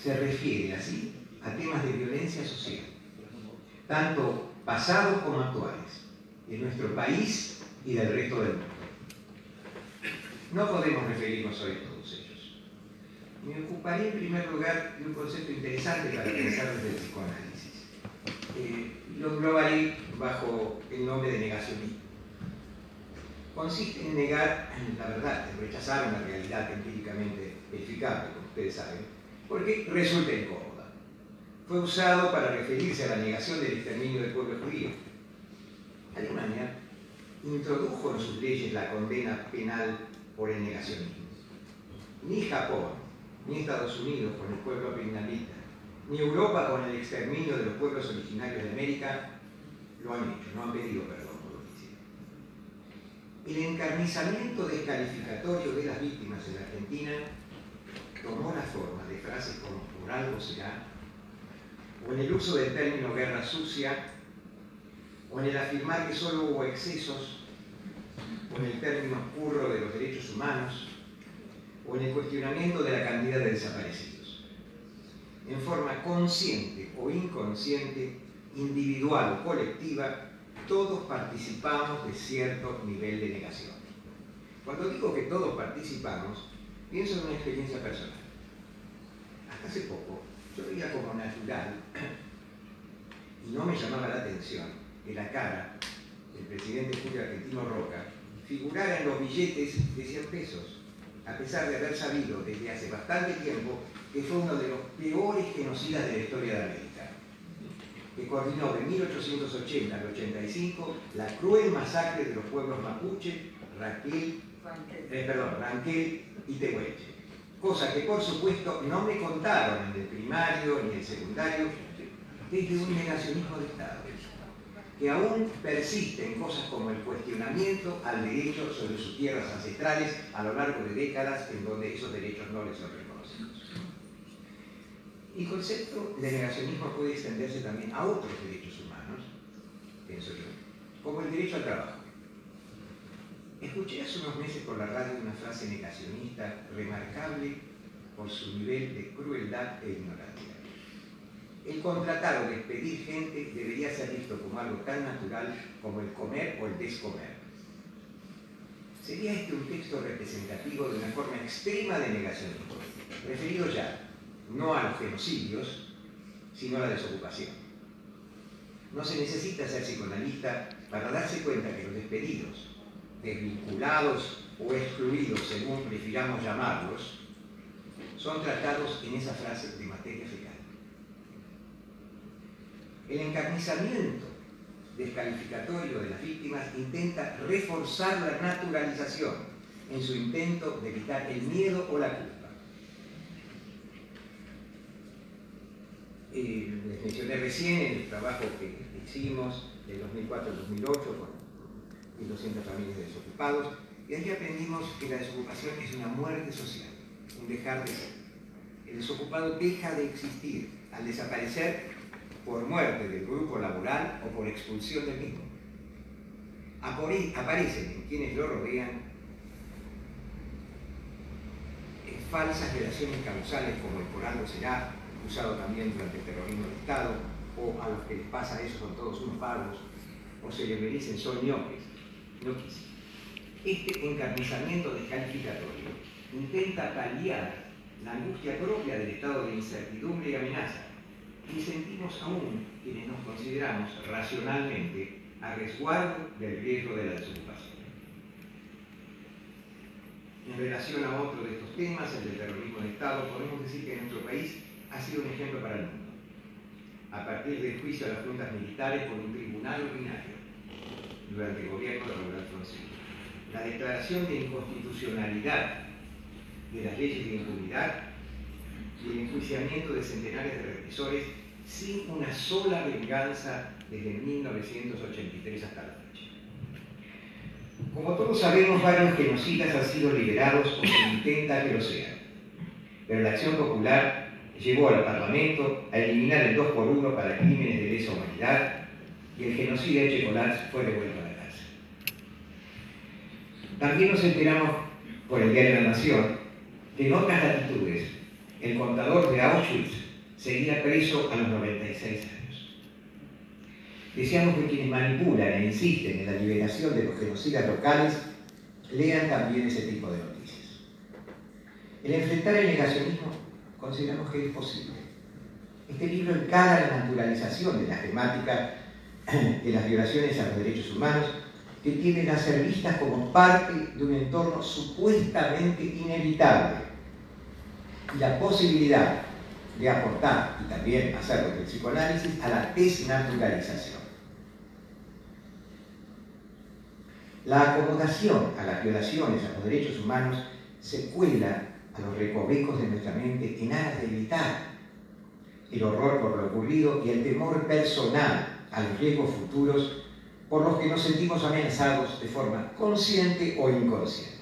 Se refiere así a temas de violencia social tanto pasados como actuales, en nuestro país y del resto del mundo. No podemos referirnos hoy a todos ellos. Me ocuparé en primer lugar de un concepto interesante para pensar desde el psicoanálisis. Eh, lo englobaré bajo el nombre de negacionismo. Consiste en negar la verdad, en rechazar una realidad empíricamente verificable, como ustedes saben, porque resulta incómodo fue usado para referirse a la negación del exterminio del pueblo judío. Alemania introdujo en sus leyes la condena penal por el negacionismo. Ni Japón, ni Estados Unidos con el pueblo vietnamita, ni Europa con el exterminio de los pueblos originarios de América lo han hecho, no han pedido perdón por lo que hicieron. El encarnizamiento descalificatorio de las víctimas en la Argentina tomó la forma de frases como por algo será o en el uso del término guerra sucia, o en el afirmar que solo hubo excesos, o en el término curro de los derechos humanos, o en el cuestionamiento de la cantidad de desaparecidos. En forma consciente o inconsciente, individual o colectiva, todos participamos de cierto nivel de negación. Cuando digo que todos participamos, pienso en una experiencia personal. Hasta hace poco, yo veía como natural y no me llamaba la atención que la cara del presidente Julio Argentino Roca figurara en los billetes de 100 pesos, a pesar de haber sabido desde hace bastante tiempo que fue uno de los peores genocidas de la historia de América. que coordinó de 1880 al 85 la cruel masacre de los pueblos mapuche, Raquel, eh, perdón, Ranquel y Tehuelche. Cosa que por supuesto no me contaron en el primario ni en el secundario desde un negacionismo de Estado que aún persiste en cosas como el cuestionamiento al derecho sobre sus tierras ancestrales a lo largo de décadas en donde esos derechos no les son reconocidos. El concepto de negacionismo puede extenderse también a otros derechos humanos, pienso yo, como el derecho al trabajo. Escuché hace unos meses por la radio una frase negacionista remarcable por su nivel de crueldad e ignorancia. El contratar o despedir gente debería ser visto como algo tan natural como el comer o el descomer. Sería este un texto representativo de una forma extrema de negacionismo, referido ya no a los genocidios, sino a la desocupación. No se necesita ser psicoanalista para darse cuenta que los despedidos, desvinculados o excluidos, según prefiramos llamarlos, son tratados en esa frase de El encarnizamiento descalificatorio de las víctimas intenta reforzar la naturalización en su intento de evitar el miedo o la culpa. Eh, les mencioné recién el trabajo que hicimos del 2004 al 2008 con 1.200 familias de desocupados, y allí aprendimos que la desocupación es una muerte social, un dejar de ser. El desocupado deja de existir al desaparecer por muerte del grupo laboral o por expulsión del mismo. Aparecen en quienes lo rodean en falsas relaciones causales como el por algo será, usado también durante el terrorismo del Estado, o a los que les pasa eso son todos unos pagos, o se le merecen son ñoques. Este encarnizamiento descalificatorio intenta paliar la angustia propia del estado de incertidumbre y amenaza, y sentimos aún quienes nos consideramos racionalmente a resguardo del riesgo de la desocupación. En relación a otro de estos temas, el del terrorismo de Estado, podemos decir que nuestro país ha sido un ejemplo para el mundo. A partir del juicio a las juntas militares por un tribunal ordinario durante el gobierno de Raúl Alfonsín. La declaración de inconstitucionalidad de las leyes de impunidad y el enjuiciamiento de centenares de represores sin una sola venganza desde 1983 hasta la fecha. Como todos sabemos, varios genocidas han sido liberados o se intenta que lo sean, pero la acción popular llevó al Parlamento a eliminar el 2 por 1 para crímenes de lesa humanidad y el genocida Echecolás fue devuelto a la cárcel. También nos enteramos por el diario La Nación en otras latitudes el contador de Auschwitz seguía preso a los 96 años. Deseamos que quienes manipulan e insisten en la liberación de los genocidas locales lean también ese tipo de noticias. El enfrentar el negacionismo consideramos que es posible. Este libro encara la naturalización de la temática de las violaciones a los derechos humanos que tienden a ser vistas como parte de un entorno supuestamente inevitable la posibilidad de aportar y también hacerlo del psicoanálisis a la desnaturalización. La acomodación a las violaciones a los derechos humanos se cuela a los recovecos de nuestra mente en aras de evitar el horror por lo ocurrido y el temor personal a los riesgos futuros por los que nos sentimos amenazados de forma consciente o inconsciente.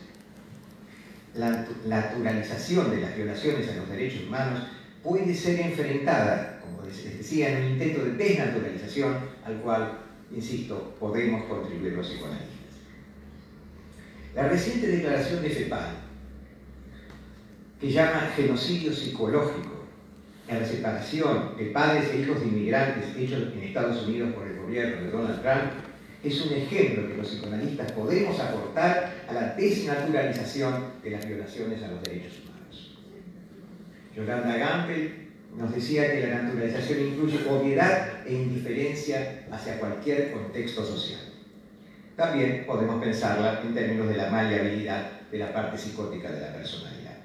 La naturalización de las violaciones a los derechos humanos puede ser enfrentada, como les decía, en un intento de desnaturalización al cual, insisto, podemos contribuir los psicoanalistas. La reciente declaración de FEPAL que llama genocidio psicológico en la separación de padres e hijos de inmigrantes hechos en Estados Unidos por el gobierno de Donald Trump, es un ejemplo que los psicoanalistas podemos aportar a la desnaturalización de las violaciones a los derechos humanos. Yolanda Gampel nos decía que la naturalización incluye obviedad e indiferencia hacia cualquier contexto social. También podemos pensarla en términos de la maleabilidad de la parte psicótica de la personalidad.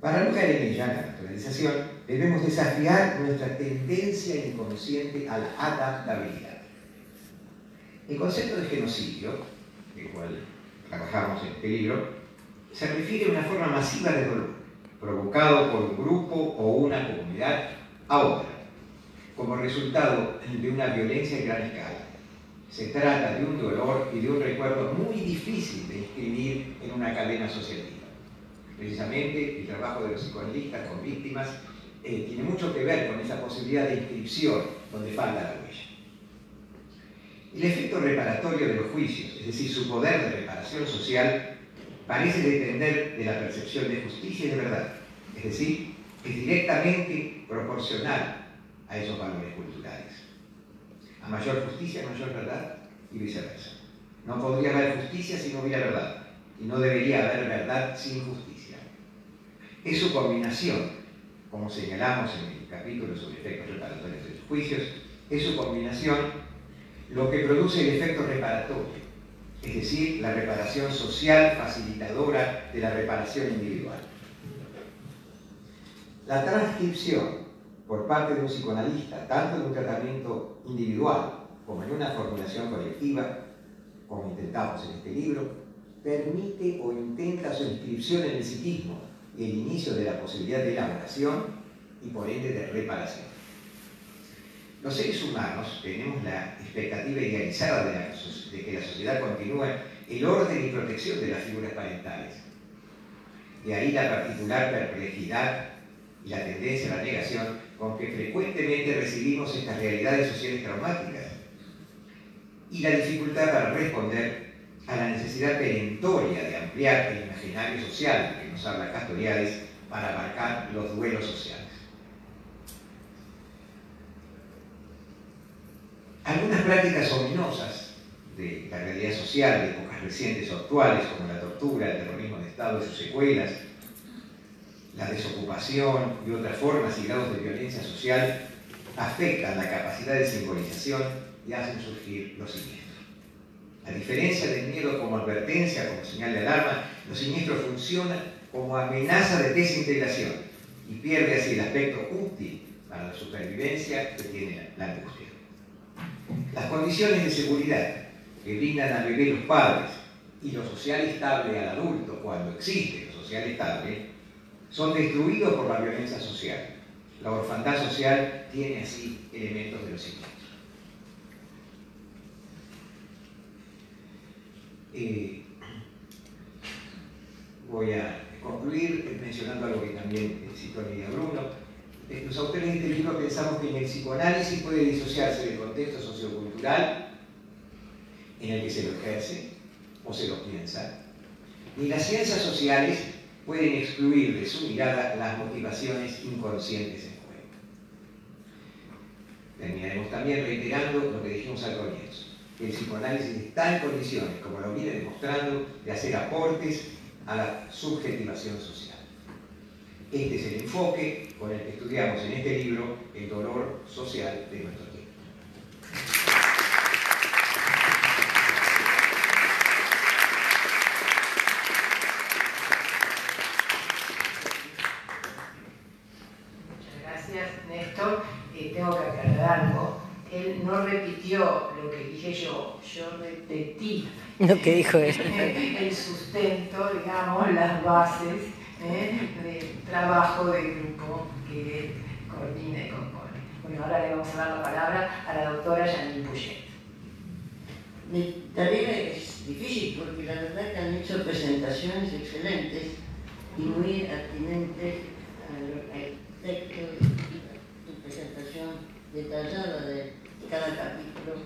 Para no caer en ella, la naturalización, debemos desafiar nuestra tendencia inconsciente a la adaptabilidad. El concepto de genocidio, el cual trabajamos en este libro, se refiere a una forma masiva de dolor, provocado por un grupo o una comunidad a otra, como resultado de una violencia en gran escala. Se trata de un dolor y de un recuerdo muy difícil de inscribir en una cadena asociativa. Precisamente el trabajo de los psicoanalistas con víctimas eh, tiene mucho que ver con esa posibilidad de inscripción donde falta la huella. El efecto reparatorio de los juicios, es decir, su poder de reparación social, parece depender de la percepción de justicia y de verdad, es decir, es directamente proporcional a esos valores culturales. A mayor justicia, mayor verdad y viceversa. No podría haber justicia si no hubiera verdad, y no debería haber verdad sin justicia. Es su combinación, como señalamos en el capítulo sobre efectos reparatorios de los juicios, es su combinación lo que produce el efecto reparatorio, es decir, la reparación social facilitadora de la reparación individual. La transcripción por parte de un psicoanalista, tanto en un tratamiento individual como en una formulación colectiva, como intentamos en este libro, permite o intenta su inscripción en el psiquismo y el inicio de la posibilidad de elaboración y por ende de reparación. Los seres humanos tenemos la expectativa idealizada de, que la sociedad continúe el orden y protección de las figuras parentales. De ahí la particular perplejidad y la tendencia a la negación con que frecuentemente recibimos estas realidades sociales traumáticas y la dificultad para responder a la necesidad perentoria de ampliar el imaginario social que nos habla Castoriades para abarcar los duelos sociales. Algunas prácticas ominosas de la realidad social de épocas recientes o actuales, como la tortura, el terrorismo de Estado y sus secuelas, la desocupación y otras formas y grados de violencia social, afectan la capacidad de simbolización y hacen surgir los siniestros. A diferencia del miedo como advertencia, como señal de alarma, los siniestros funcionan como amenaza de desintegración y pierde así el aspecto útil para la supervivencia que tiene la angustia. Las condiciones de seguridad que brindan al bebé los padres y lo social estable al adulto, cuando existe lo social estable, son destruidos por la violencia social. La orfandad social tiene así elementos de los siguientes. Eh, voy a concluir mencionando algo que también citó Lidia Bruno los autores de este libro pensamos que el psicoanálisis puede disociarse del contexto sociocultural en el que se lo ejerce o se lo piensa, ni las ciencias sociales pueden excluir de su mirada las motivaciones inconscientes en juego. Terminaremos también reiterando lo que dijimos al comienzo. El psicoanálisis está en condiciones, como lo viene demostrando, de hacer aportes a la subjetivación social. Este es el enfoque con el que estudiamos en este libro el dolor social de nuestro tiempo. Muchas gracias, Néstor. Eh, tengo que aclarar algo. Él no repitió lo que dije yo, yo repetí lo que dijo él. el sustento, digamos, las bases trabajo de grupo que coordine con Bueno, ahora le vamos a dar la palabra a la doctora Janine Puget. Mi tarea es difícil porque la verdad que han hecho presentaciones excelentes y muy atinentes al texto y presentación detallada de cada capítulo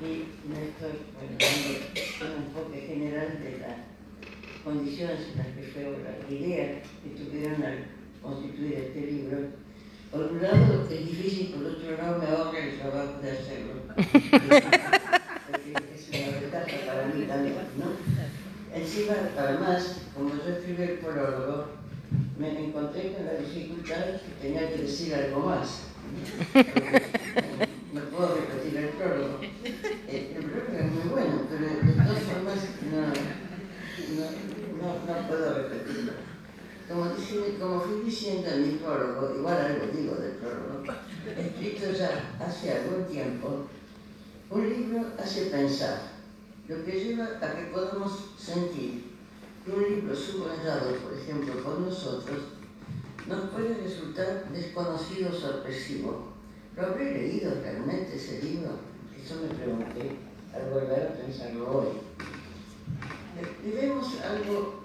y Néstor, bueno, un enfoque general de la condiciones en las que fue la idea que tuvieron al constituir este libro. Por un lado es difícil, por otro lado me ahorra el trabajo de hacerlo. es una ventaja para mí también, ¿no? Encima, además, como yo escribí el prólogo, me encontré con la dificultad que tenía que decir algo más. No puedo repetir el prólogo. No puedo repetirlo. como, fui diciendo en mi prólogo, igual algo digo del prólogo, escrito ya hace algún tiempo, un libro hace pensar, lo que lleva a que podamos sentir que un libro subrayado, por ejemplo, por nosotros, nos puede resultar desconocido sorpresivo. ¿Lo habré leído realmente ese libro? Eso me pregunté al volver a pensarlo hoy. Vemos algo,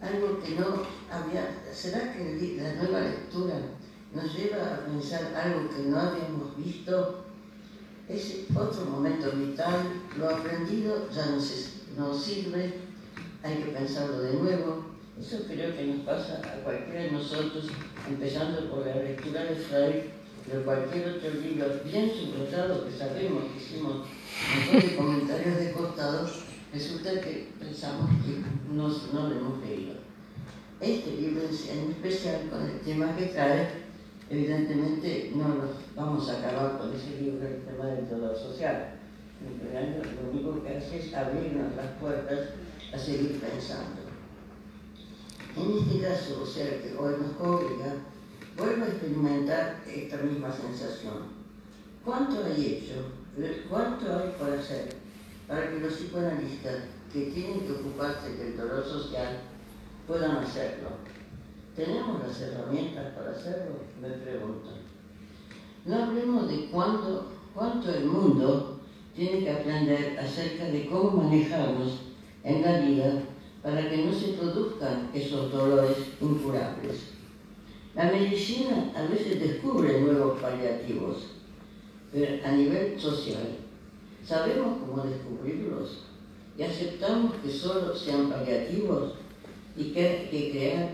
algo que no había... ¿Será que la nueva lectura nos lleva a pensar algo que no habíamos visto? Ese otro momento vital, lo aprendido ya no, sirve, hay que pensarlo de nuevo. Eso creo que nos pasa a cualquiera de nosotros, empezando por la lectura de Freud, pero cualquier otro libro bien subrayado que sabemos que hicimos de comentarios de costado, resulta que pensamos que no, no lo hemos leído. Este libro en especial con el tema que trae, evidentemente no nos vamos a acabar con ese libro, el tema del dolor social. Lo único que hace es abrirnos las puertas a seguir pensando. En este caso, o sea, que hoy nos obliga, vuelvo a experimentar esta misma sensación. ¿Cuánto hay hecho? ¿Cuánto hay por hacer para que los psicoanalistas que tienen que ocuparse del dolor social puedan hacerlo? ¿Tenemos las herramientas para hacerlo? Me pregunto. No hablemos de cuánto, cuánto el mundo tiene que aprender acerca de cómo manejarnos en la vida para que no se produzcan esos dolores incurables. La medicina a veces descubre nuevos paliativos, pero a nivel social sabemos cómo descubrirlos y aceptamos que solo sean paliativos y que que crear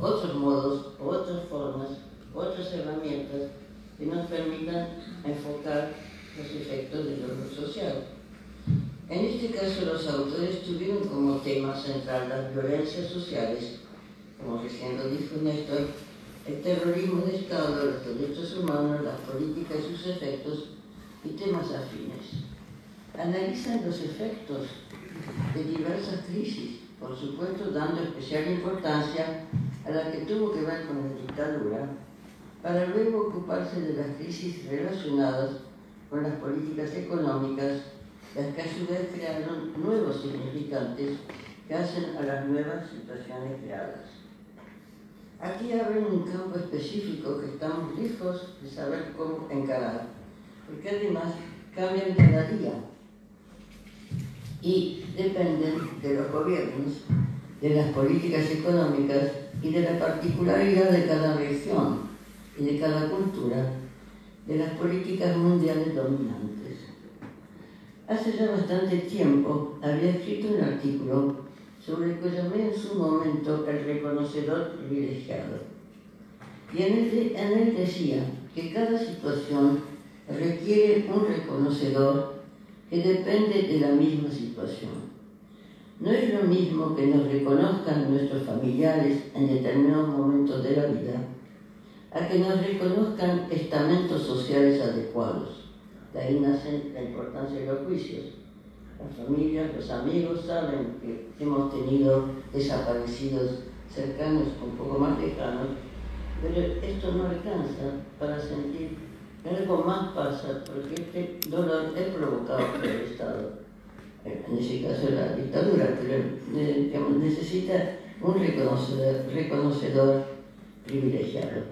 otros modos, otras formas, otras herramientas que nos permitan enfocar los efectos del dolor social. En este caso, los autores tuvieron como tema central las violencias sociales, como recién lo dijo Néstor, el terrorismo de Estado, los derechos humanos, las políticas y sus efectos y temas afines. Analizan los efectos de diversas crisis, por supuesto dando especial importancia a la que tuvo que ver con la dictadura, para luego ocuparse de las crisis relacionadas con las políticas económicas las que a su vez crearon nuevos significantes que hacen a las nuevas situaciones creadas. Aquí abren un campo específico que estamos lejos de saber cómo encarar, porque además cambian cada día y dependen de los gobiernos, de las políticas económicas y de la particularidad de cada región y de cada cultura, de las políticas mundiales dominantes. Hace ya bastante tiempo había escrito un artículo sobre el que llamé en su momento el reconocedor privilegiado. Y en él, en él decía que cada situación requiere un reconocedor que depende de la misma situación. No es lo mismo que nos reconozcan nuestros familiares en determinados momentos de la vida, a que nos reconozcan estamentos sociales adecuados. De ahí nace la importancia de los juicios. Las familias, los amigos saben que hemos tenido desaparecidos cercanos, un poco más lejanos, pero esto no alcanza para sentir algo más pasa, porque este dolor es provocado por el Estado, en ese caso la dictadura, pero eh, necesita un reconocedor, privilegiado.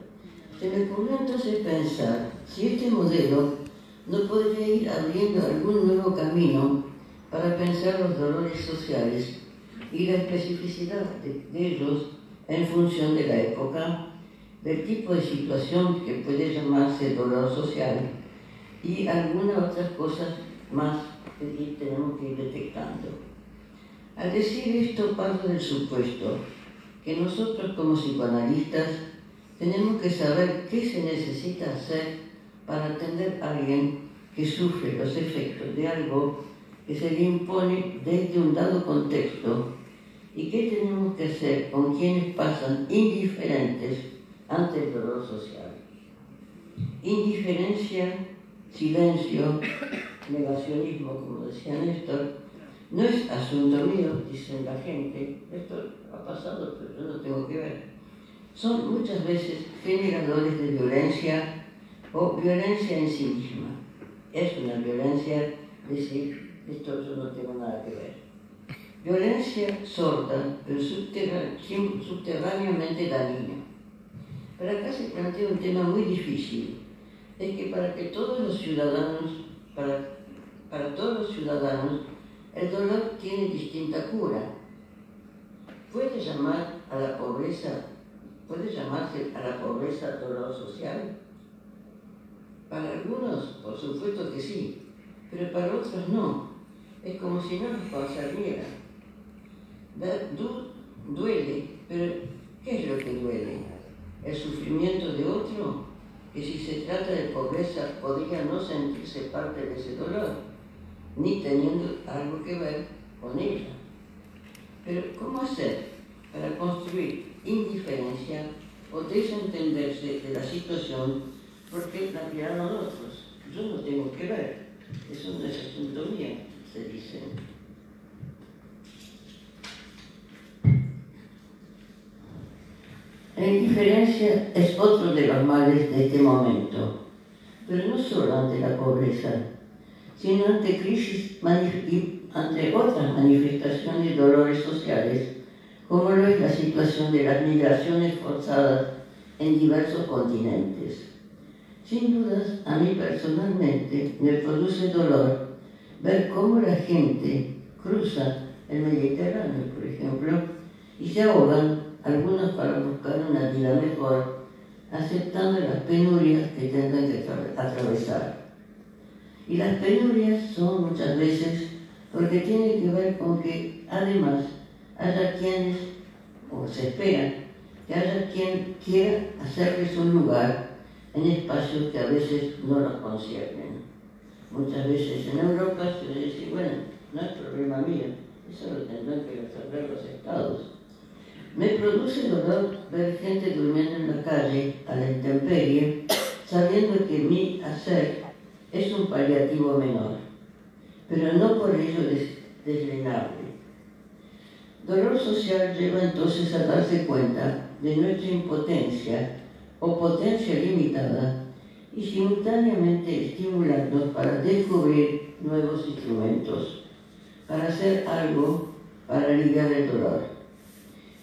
Se me ocurrió entonces pensar si este modelo no podría ir abriendo algún nuevo camino para pensar los dolores sociales y la especificidad de, ellos en función de la época, del tipo de situación que puede llamarse dolor social y algunas otras cosas más que tenemos que ir detectando. Al decir esto, parto del supuesto que nosotros como psicoanalistas tenemos que saber qué se necesita hacer para atender a alguien que sufre los efectos de algo que se le impone desde un dado contexto y qué tenemos que hacer con quienes pasan indiferentes ante el dolor social. Indiferencia, silencio, negacionismo, como decía Néstor, No es asunto mío, dicen la gente, esto ha pasado, pero yo no tengo que ver. Son muchas veces generadores de violencia o violencia en sí misma. Es una violencia decir, esto yo no tengo nada que ver. Violencia sorda, pero subterráneamente dañina. Pero acá se plantea un tema muy difícil. Es que para que todos los ciudadanos, para, para todos los ciudadanos, el dolor tiene distinta cura. Puede llamar a la pobreza, puede llamarse a la pobreza dolor social. Para algunos, por supuesto que sí, pero para otros no. Es como si no los concerniera. Duele, pero ¿qué es lo que duele? ¿El sufrimiento de otro? Que si se trata de pobreza podría no sentirse parte de ese dolor ni teniendo algo que ver con ella. Pero ¿cómo hacer para construir indiferencia o desentenderse de la situación porque la crearon otros? Yo no tengo que ver, eso no es asunto mío, se dice. La indiferencia es otro de los males de este momento, pero no solo ante la pobreza, sino ante crisis ante otras manifestaciones de dolores sociales, como lo es la situación de las migraciones forzadas en diversos continentes. Sin dudas, a mí personalmente me produce dolor ver cómo la gente cruza el Mediterráneo, por ejemplo, y se ahogan, algunos para buscar una vida mejor, aceptando las penurias que tendrán que atravesar. Y las penurias son muchas veces porque tiene que ver con que además haya quienes, o se espera, que haya quien quiera hacerles un lugar en espacios que a veces no los conciernen. Muchas veces en Europa se dice, bueno, no es problema mío, eso lo tendrán que resolver los estados. Me produce dolor ver gente durmiendo en la calle a la intemperie, sabiendo que mi hacer es un paliativo menor, pero no por ello deslenable. Dolor social lleva entonces a darse cuenta de nuestra impotencia o potencia limitada y simultáneamente estimularnos para descubrir nuevos instrumentos, para hacer algo para aliviar el dolor.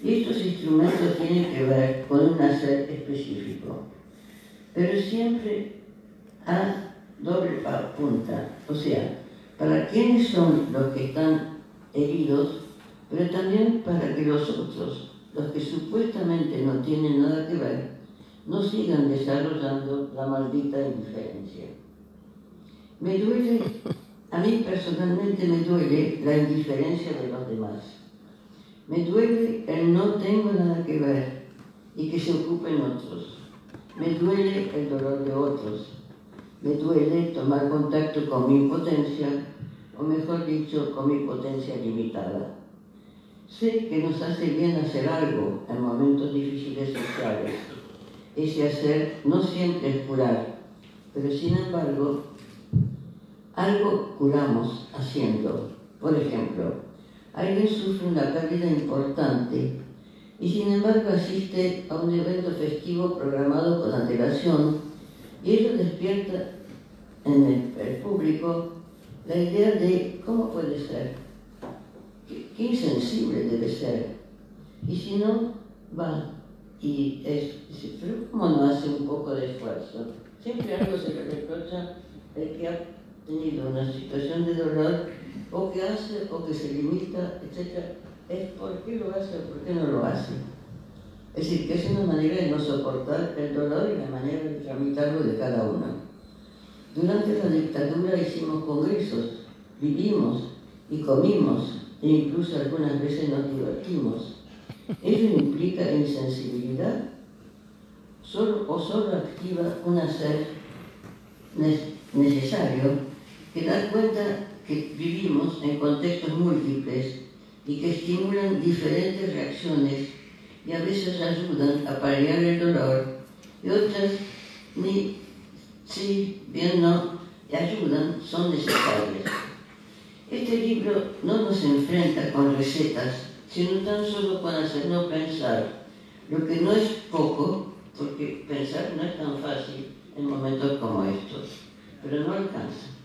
Y estos instrumentos tienen que ver con un hacer específico, pero siempre ha doble punta, o sea, para quienes son los que están heridos, pero también para que los otros, los que supuestamente no tienen nada que ver, no sigan desarrollando la maldita indiferencia. Me duele, a mí personalmente me duele la indiferencia de los demás. Me duele el no tengo nada que ver y que se ocupen otros. Me duele el dolor de otros me duele tomar contacto con mi impotencia, o mejor dicho, con mi potencia limitada. Sé que nos hace bien hacer algo en momentos difíciles sociales. Ese hacer no siempre es curar, pero sin embargo, algo curamos haciendo. Por ejemplo, alguien sufre una pérdida importante y sin embargo asiste a un evento festivo programado con antelación y ello despierta en el, público la idea de cómo puede ser, qué, insensible debe ser. Y si no, va y es, pero ¿cómo no hace un poco de esfuerzo? Siempre algo se le reprocha el que ha tenido una situación de dolor o que hace o que se limita, etc. Es por qué lo hace o por qué no lo hace. Es decir, que es una manera de no soportar el dolor y la manera de tramitarlo de cada uno. Durante la dictadura hicimos congresos, vivimos y comimos e incluso algunas veces nos divertimos. ¿Ello implica insensibilidad? Solo, ¿O solo activa un hacer necesario que da cuenta que vivimos en contextos múltiples y que estimulan diferentes reacciones y a veces ayudan a paliar el dolor y otras ni si bien no ayudan, son necesarias. Este libro no nos enfrenta con recetas, sino tan solo con hacernos pensar, lo que no es poco, porque pensar no es tan fácil en momentos como estos, pero no alcanza.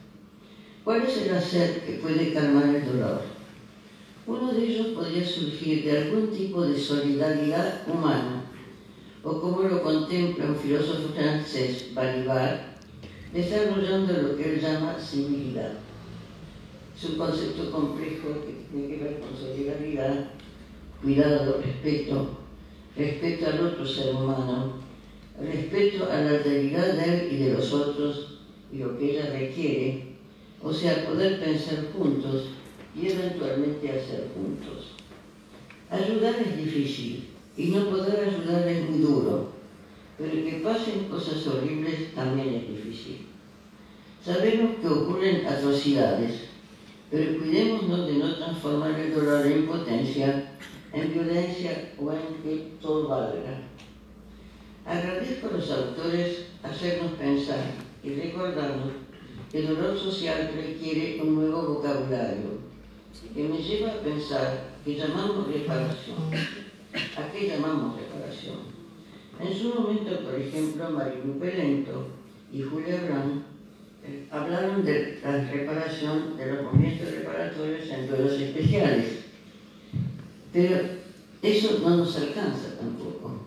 ¿Cuál es el hacer que puede calmar el dolor? Uno de ellos podría surgir de algún tipo de solidaridad humana, o como lo contempla un filósofo francés, Balibar, desarrollando lo que él llama civilidad. Es un concepto complejo que tiene que ver con solidaridad, cuidado, respeto, respeto al otro ser humano, respeto a la alteridad de él y de los otros y lo que ella requiere, o sea, poder pensar juntos y eventualmente hacer juntos. Ayudar es difícil y no poder ayudar es muy duro, pero que pasen cosas horribles también es difícil. Sabemos que ocurren atrocidades, pero cuidémonos de no transformar el dolor e impotencia en violencia o en que todo valga. Agradezco a los autores hacernos pensar y recordarnos el dolor social requiere un nuevo vocabulario que me lleva a pensar que llamamos reparación. ¿A qué llamamos reparación? En su momento, por ejemplo, Marilu Pelento y Julia Brown eh, hablaron de la reparación, de los movimientos reparatorios en duelos especiales. Pero eso no nos alcanza tampoco.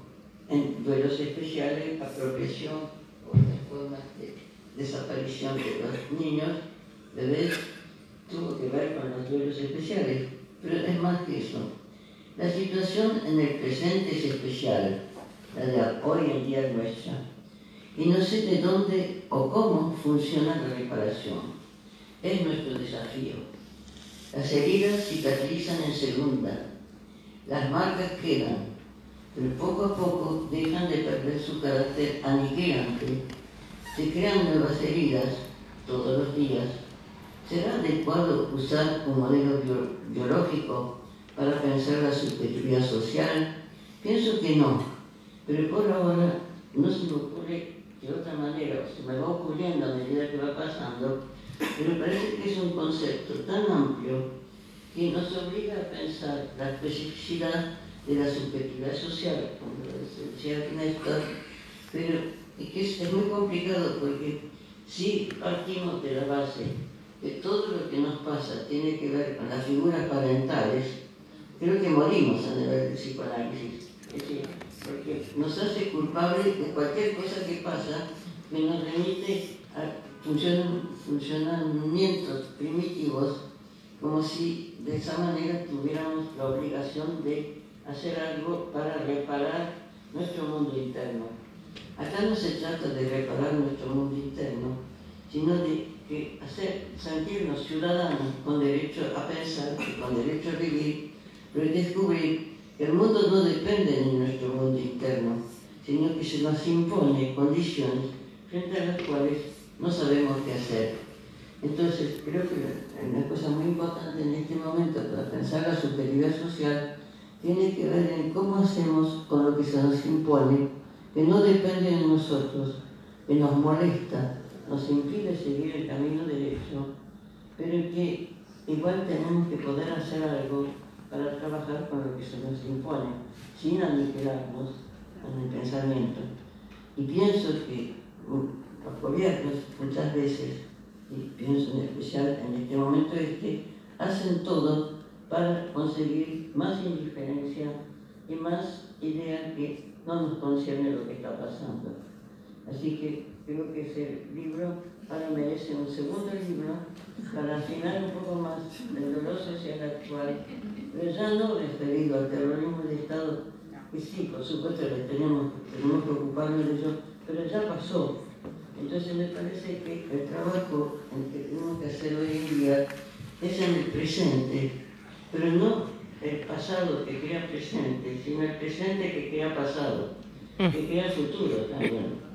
En duelos especiales, apropiación o otras formas de desaparición de los niños, bebés, tuvo que ver con los duelos especiales, pero es más que eso. La situación en el presente es especial, la de hoy en día nuestra, y no sé de dónde o cómo funciona la reparación. Es nuestro desafío. Las heridas cicatrizan en segunda, las marcas quedan, pero poco a poco dejan de perder su carácter aniquilante, se crean nuevas heridas todos los días ¿Será adecuado usar un modelo biológico para pensar la subjetividad social? Pienso que no, pero por ahora no se me ocurre de otra manera, se me va ocurriendo a medida que va pasando, pero parece que es un concepto tan amplio que nos obliga a pensar la especificidad de la subjetividad social, como decía Néstor, pero que es, es muy complicado porque si partimos de la base que todo lo que nos pasa tiene que ver con las figuras parentales, creo que morimos a nivel de psicoanálisis. Es decir, porque nos hace culpables de cualquier cosa que pasa que nos remite a funcionamientos primitivos, como si de esa manera tuviéramos la obligación de hacer algo para reparar nuestro mundo interno. Acá no se trata de reparar nuestro mundo interno, sino de que hacer sentirnos ciudadanos con derecho a pensar y con derecho a vivir, pero descubrir que el mundo no depende de nuestro mundo interno, sino que se nos impone condiciones frente a las cuales no sabemos qué hacer. Entonces, creo que una cosa muy importante en este momento para pensar la superioridad social tiene que ver en cómo hacemos con lo que se nos impone, que no depende de nosotros, que nos molesta, nos impide seguir el camino derecho, pero que igual tenemos que poder hacer algo para trabajar con lo que se nos impone, sin aniquilarnos en el pensamiento. Y pienso que los gobiernos muchas veces, y pienso en especial en este momento este, hacen todo para conseguir más indiferencia y más idea que no nos concierne lo que está pasando. Así que creo que ese libro ahora merece un segundo libro para afinar un poco más del dolor social actual, pero ya no referido al terrorismo de Estado, que sí, por supuesto que tenemos, tenemos que ocuparnos de ello, pero ya pasó. Entonces me parece que el trabajo que tenemos que hacer hoy en día es en el presente, pero no el pasado que crea presente, sino el presente que crea pasado, que crea futuro también.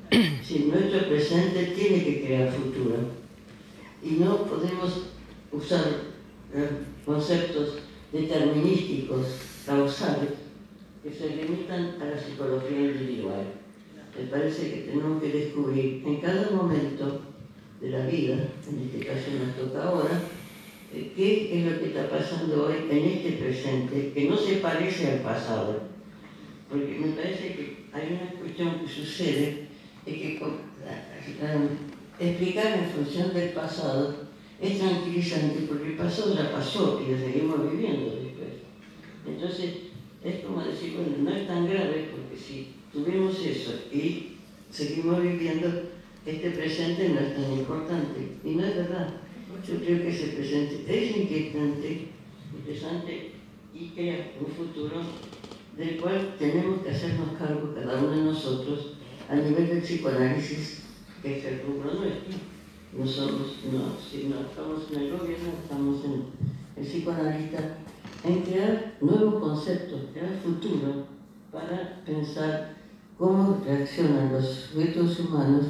Si nuestro presente tiene que crear futuro. Y no podemos usar eh, conceptos determinísticos, causales, que se limitan a la psicología individual. Me parece que tenemos que descubrir en cada momento de la vida, en este caso nos toca ahora, qué es lo que está pasando hoy en este presente, que no se parece al pasado. Porque me parece que hay una cuestión que sucede, es que explicar en función del pasado es tranquilizante porque el pasado ya pasó y lo seguimos viviendo después. Entonces, es como decir, bueno, no es tan grave porque si tuvimos eso y seguimos viviendo, este presente no es tan importante. Y no es verdad. Yo creo que ese presente es inquietante, interesante y crea un futuro del cual tenemos que hacernos cargo cada uno de nosotros a nivel del psicoanálisis, que es el rubro nuestro. No somos, no, si no estamos en el gobierno, estamos en el psicoanalista, en crear nuevos conceptos, crear futuro para pensar cómo reaccionan los sujetos humanos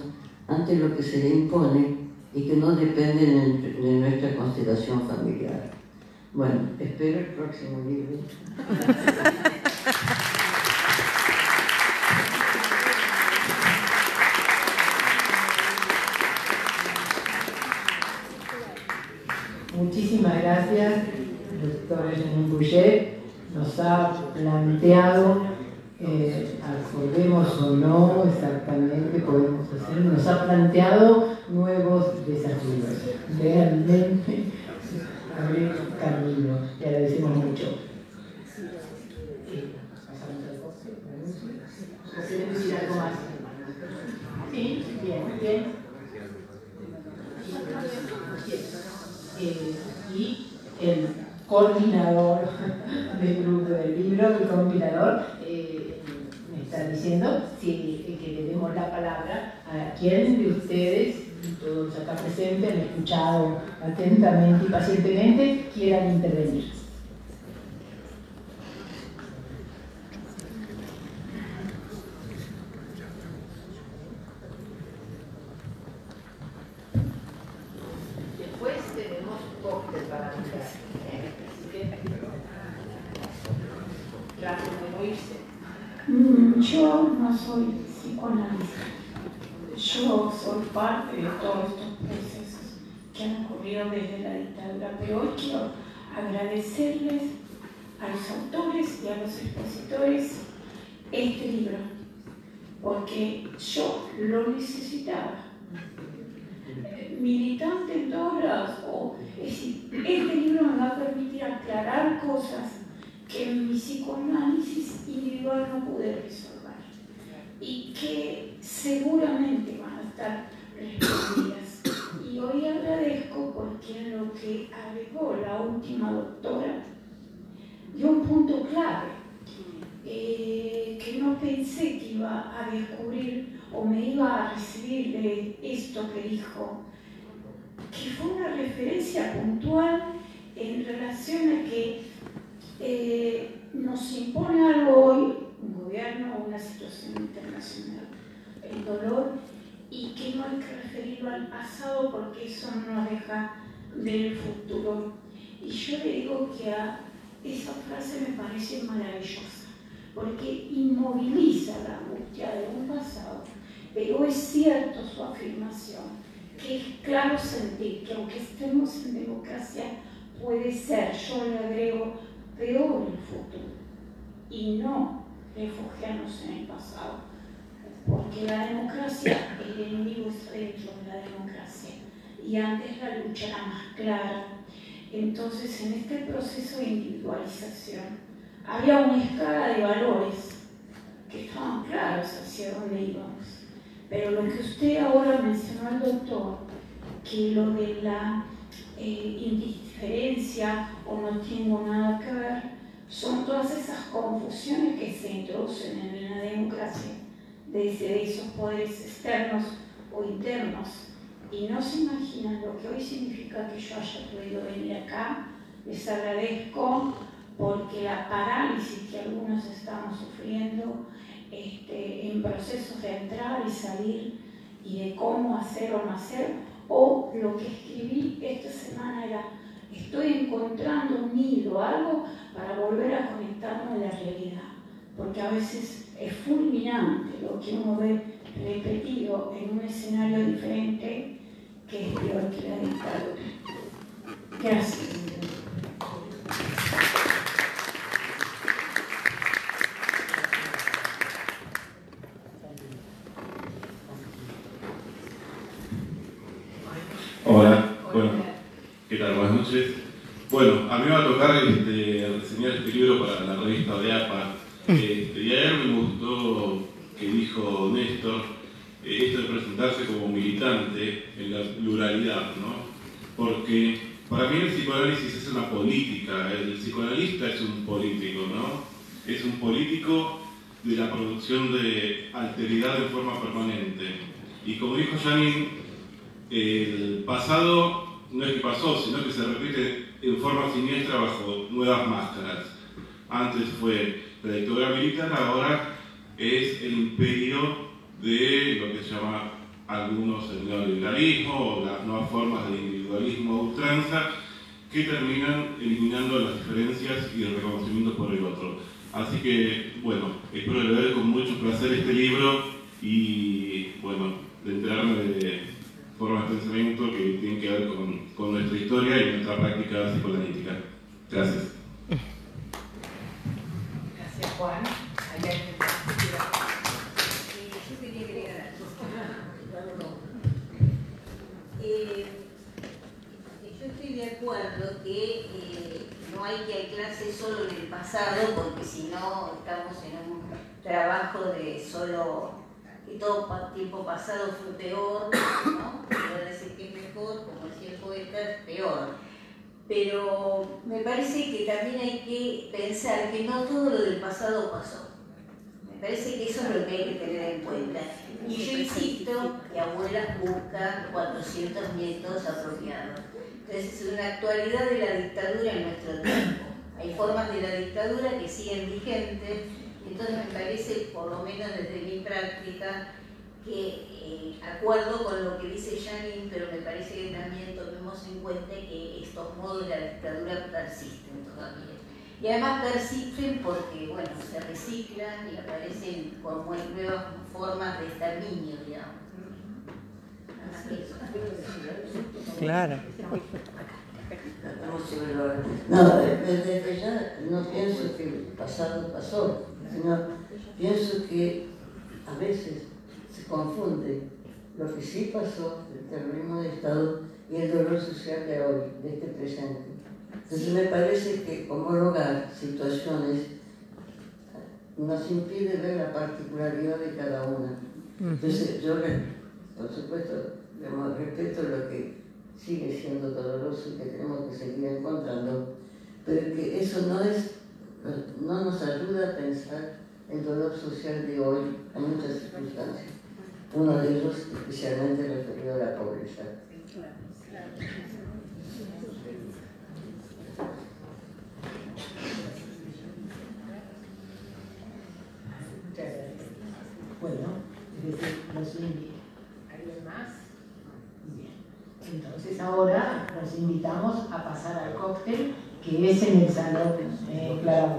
ante lo que se le impone y que no dependen de nuestra constelación familiar. Bueno, espero el próximo libro. Muchísimas gracias, doctora Janine Boucher. Nos ha planteado, eh, o no exactamente, podemos hacer, nos ha planteado nuevos desafíos. Realmente abrir camino. Le agradecemos mucho. Eh, y el coordinador del grupo del libro, el coordinador, eh, está diciendo si, que le demos la palabra a quien de ustedes, todos acá presentes, han escuchado atentamente y pacientemente, quieran intervenir. Después tenemos cóctel para brindar. ¿eh? Así que, traten de no irse. Mm, Yo no soy psicoanalista. Yo soy parte de todos estos procesos que han ocurrido desde la dictadura, pero hoy quiero agradecerles a los autores y a los expositores este libro, porque yo lo necesitaba. Militante en todos lados, o, es decir, este libro me va a permitir aclarar cosas que en mi psicoanálisis individual no pude resolver y que seguramente van a estar respondidas. Y hoy agradezco porque lo que agregó la última doctora dio un punto clave eh, que no pensé que iba a descubrir o me iba a recibir de esto que dijo, que fue una referencia puntual en relación a que eh, nos impone algo hoy, un gobierno o una situación internacional, el dolor, y que no hay que referirlo al pasado porque eso no nos deja ver el futuro. Y yo le digo que a esa frase me parece maravillosa, porque inmoviliza la angustia de un pasado, pero es cierto su afirmación, que es claro sentir que aunque estemos en democracia, puede ser, yo le agrego, peor el futuro y no refugiarnos en el pasado. Porque la democracia, el enemigo está dentro de la democracia y antes la lucha era más clara. Entonces, en este proceso de individualización, había una escala de valores que estaban claros hacia dónde íbamos. Pero lo que usted ahora mencionó al doctor, que lo de la eh, indiferencia o no tengo nada que ver, son todas esas confusiones que se introducen en la democracia desde esos poderes externos o internos. Y no se imaginan lo que hoy significa que yo haya podido venir acá. Les agradezco porque la parálisis que algunos estamos sufriendo este, en procesos de entrar y salir y de cómo hacer o no hacer, o lo que escribí esta semana era, estoy encontrando un hilo, algo para volver a conectarme a la realidad, porque a veces es fulminante lo que uno ve repetido en un escenario diferente que es peor que la dictadura. Gracias. ¿Qué tal? Buenas noches. Bueno, a mí me va a tocar este, reseñar este libro para la revista de APA. Este, y ayer me gustó que dijo Néstor eh, esto de presentarse como militante en la pluralidad, ¿no? Porque para mí el psicoanálisis es una política, el psicoanalista es un político, ¿no? Es un político de la producción de alteridad en forma permanente. Y como dijo Janine, el pasado no es que pasó, sino que se repite en forma siniestra bajo nuevas máscaras. Antes fue la dictadura militar, ahora es el imperio de lo que se llama algunos el neoliberalismo o las nuevas formas de individualismo ultranza que terminan eliminando las diferencias y el reconocimiento por el otro. Así que, bueno, espero leer con mucho placer este libro y, bueno, de enterarme de formas de pensamiento que tienen que ver con, nuestra historia y nuestra práctica psicoanalítica. Gracias. Gracias, Juan. Eh, yo estoy de acuerdo que eh, no hay que anclarse solo en el pasado, porque si no estamos en un trabajo de solo que todo tiempo pasado fue peor, ¿no? Poder decir que es mejor, como decía el poeta, es peor. Pero me parece que también hay que pensar que no todo lo del pasado pasó. Me parece que eso es lo que hay que tener en cuenta. Y yo insisto que abuela busca 400 nietos apropiados. Entonces, es una actualidad de la dictadura en nuestro tiempo. Hay formas de la dictadura que siguen vigentes, entonces me parece, por lo menos desde mi práctica, que eh, acuerdo con lo que dice Janine, pero me parece que también tomemos en cuenta que estos modos de la dictadura persisten todavía. Y además persisten porque, bueno, se reciclan y aparecen como nuevas formas de exterminio, digamos. Claro. No, desde ya no pienso que el pasado pasó, sino pienso que a veces se confunde lo que sí pasó, el terrorismo de Estado, y el dolor social de hoy, de este presente. Entonces me parece que homologar situaciones nos impide ver la particularidad de cada una. Entonces yo, por supuesto, respeto lo que sigue siendo doloroso y que tenemos que seguir encontrando, pero que eso no, es, no nos ayuda a pensar el dolor social de hoy en muchas circunstancias. Uno de ellos especialmente referido a la pobreza. Bueno, ¿alguien más? Bien. Entonces ahora nos invitamos a pasar al cóctel que es en el salón eh, Clara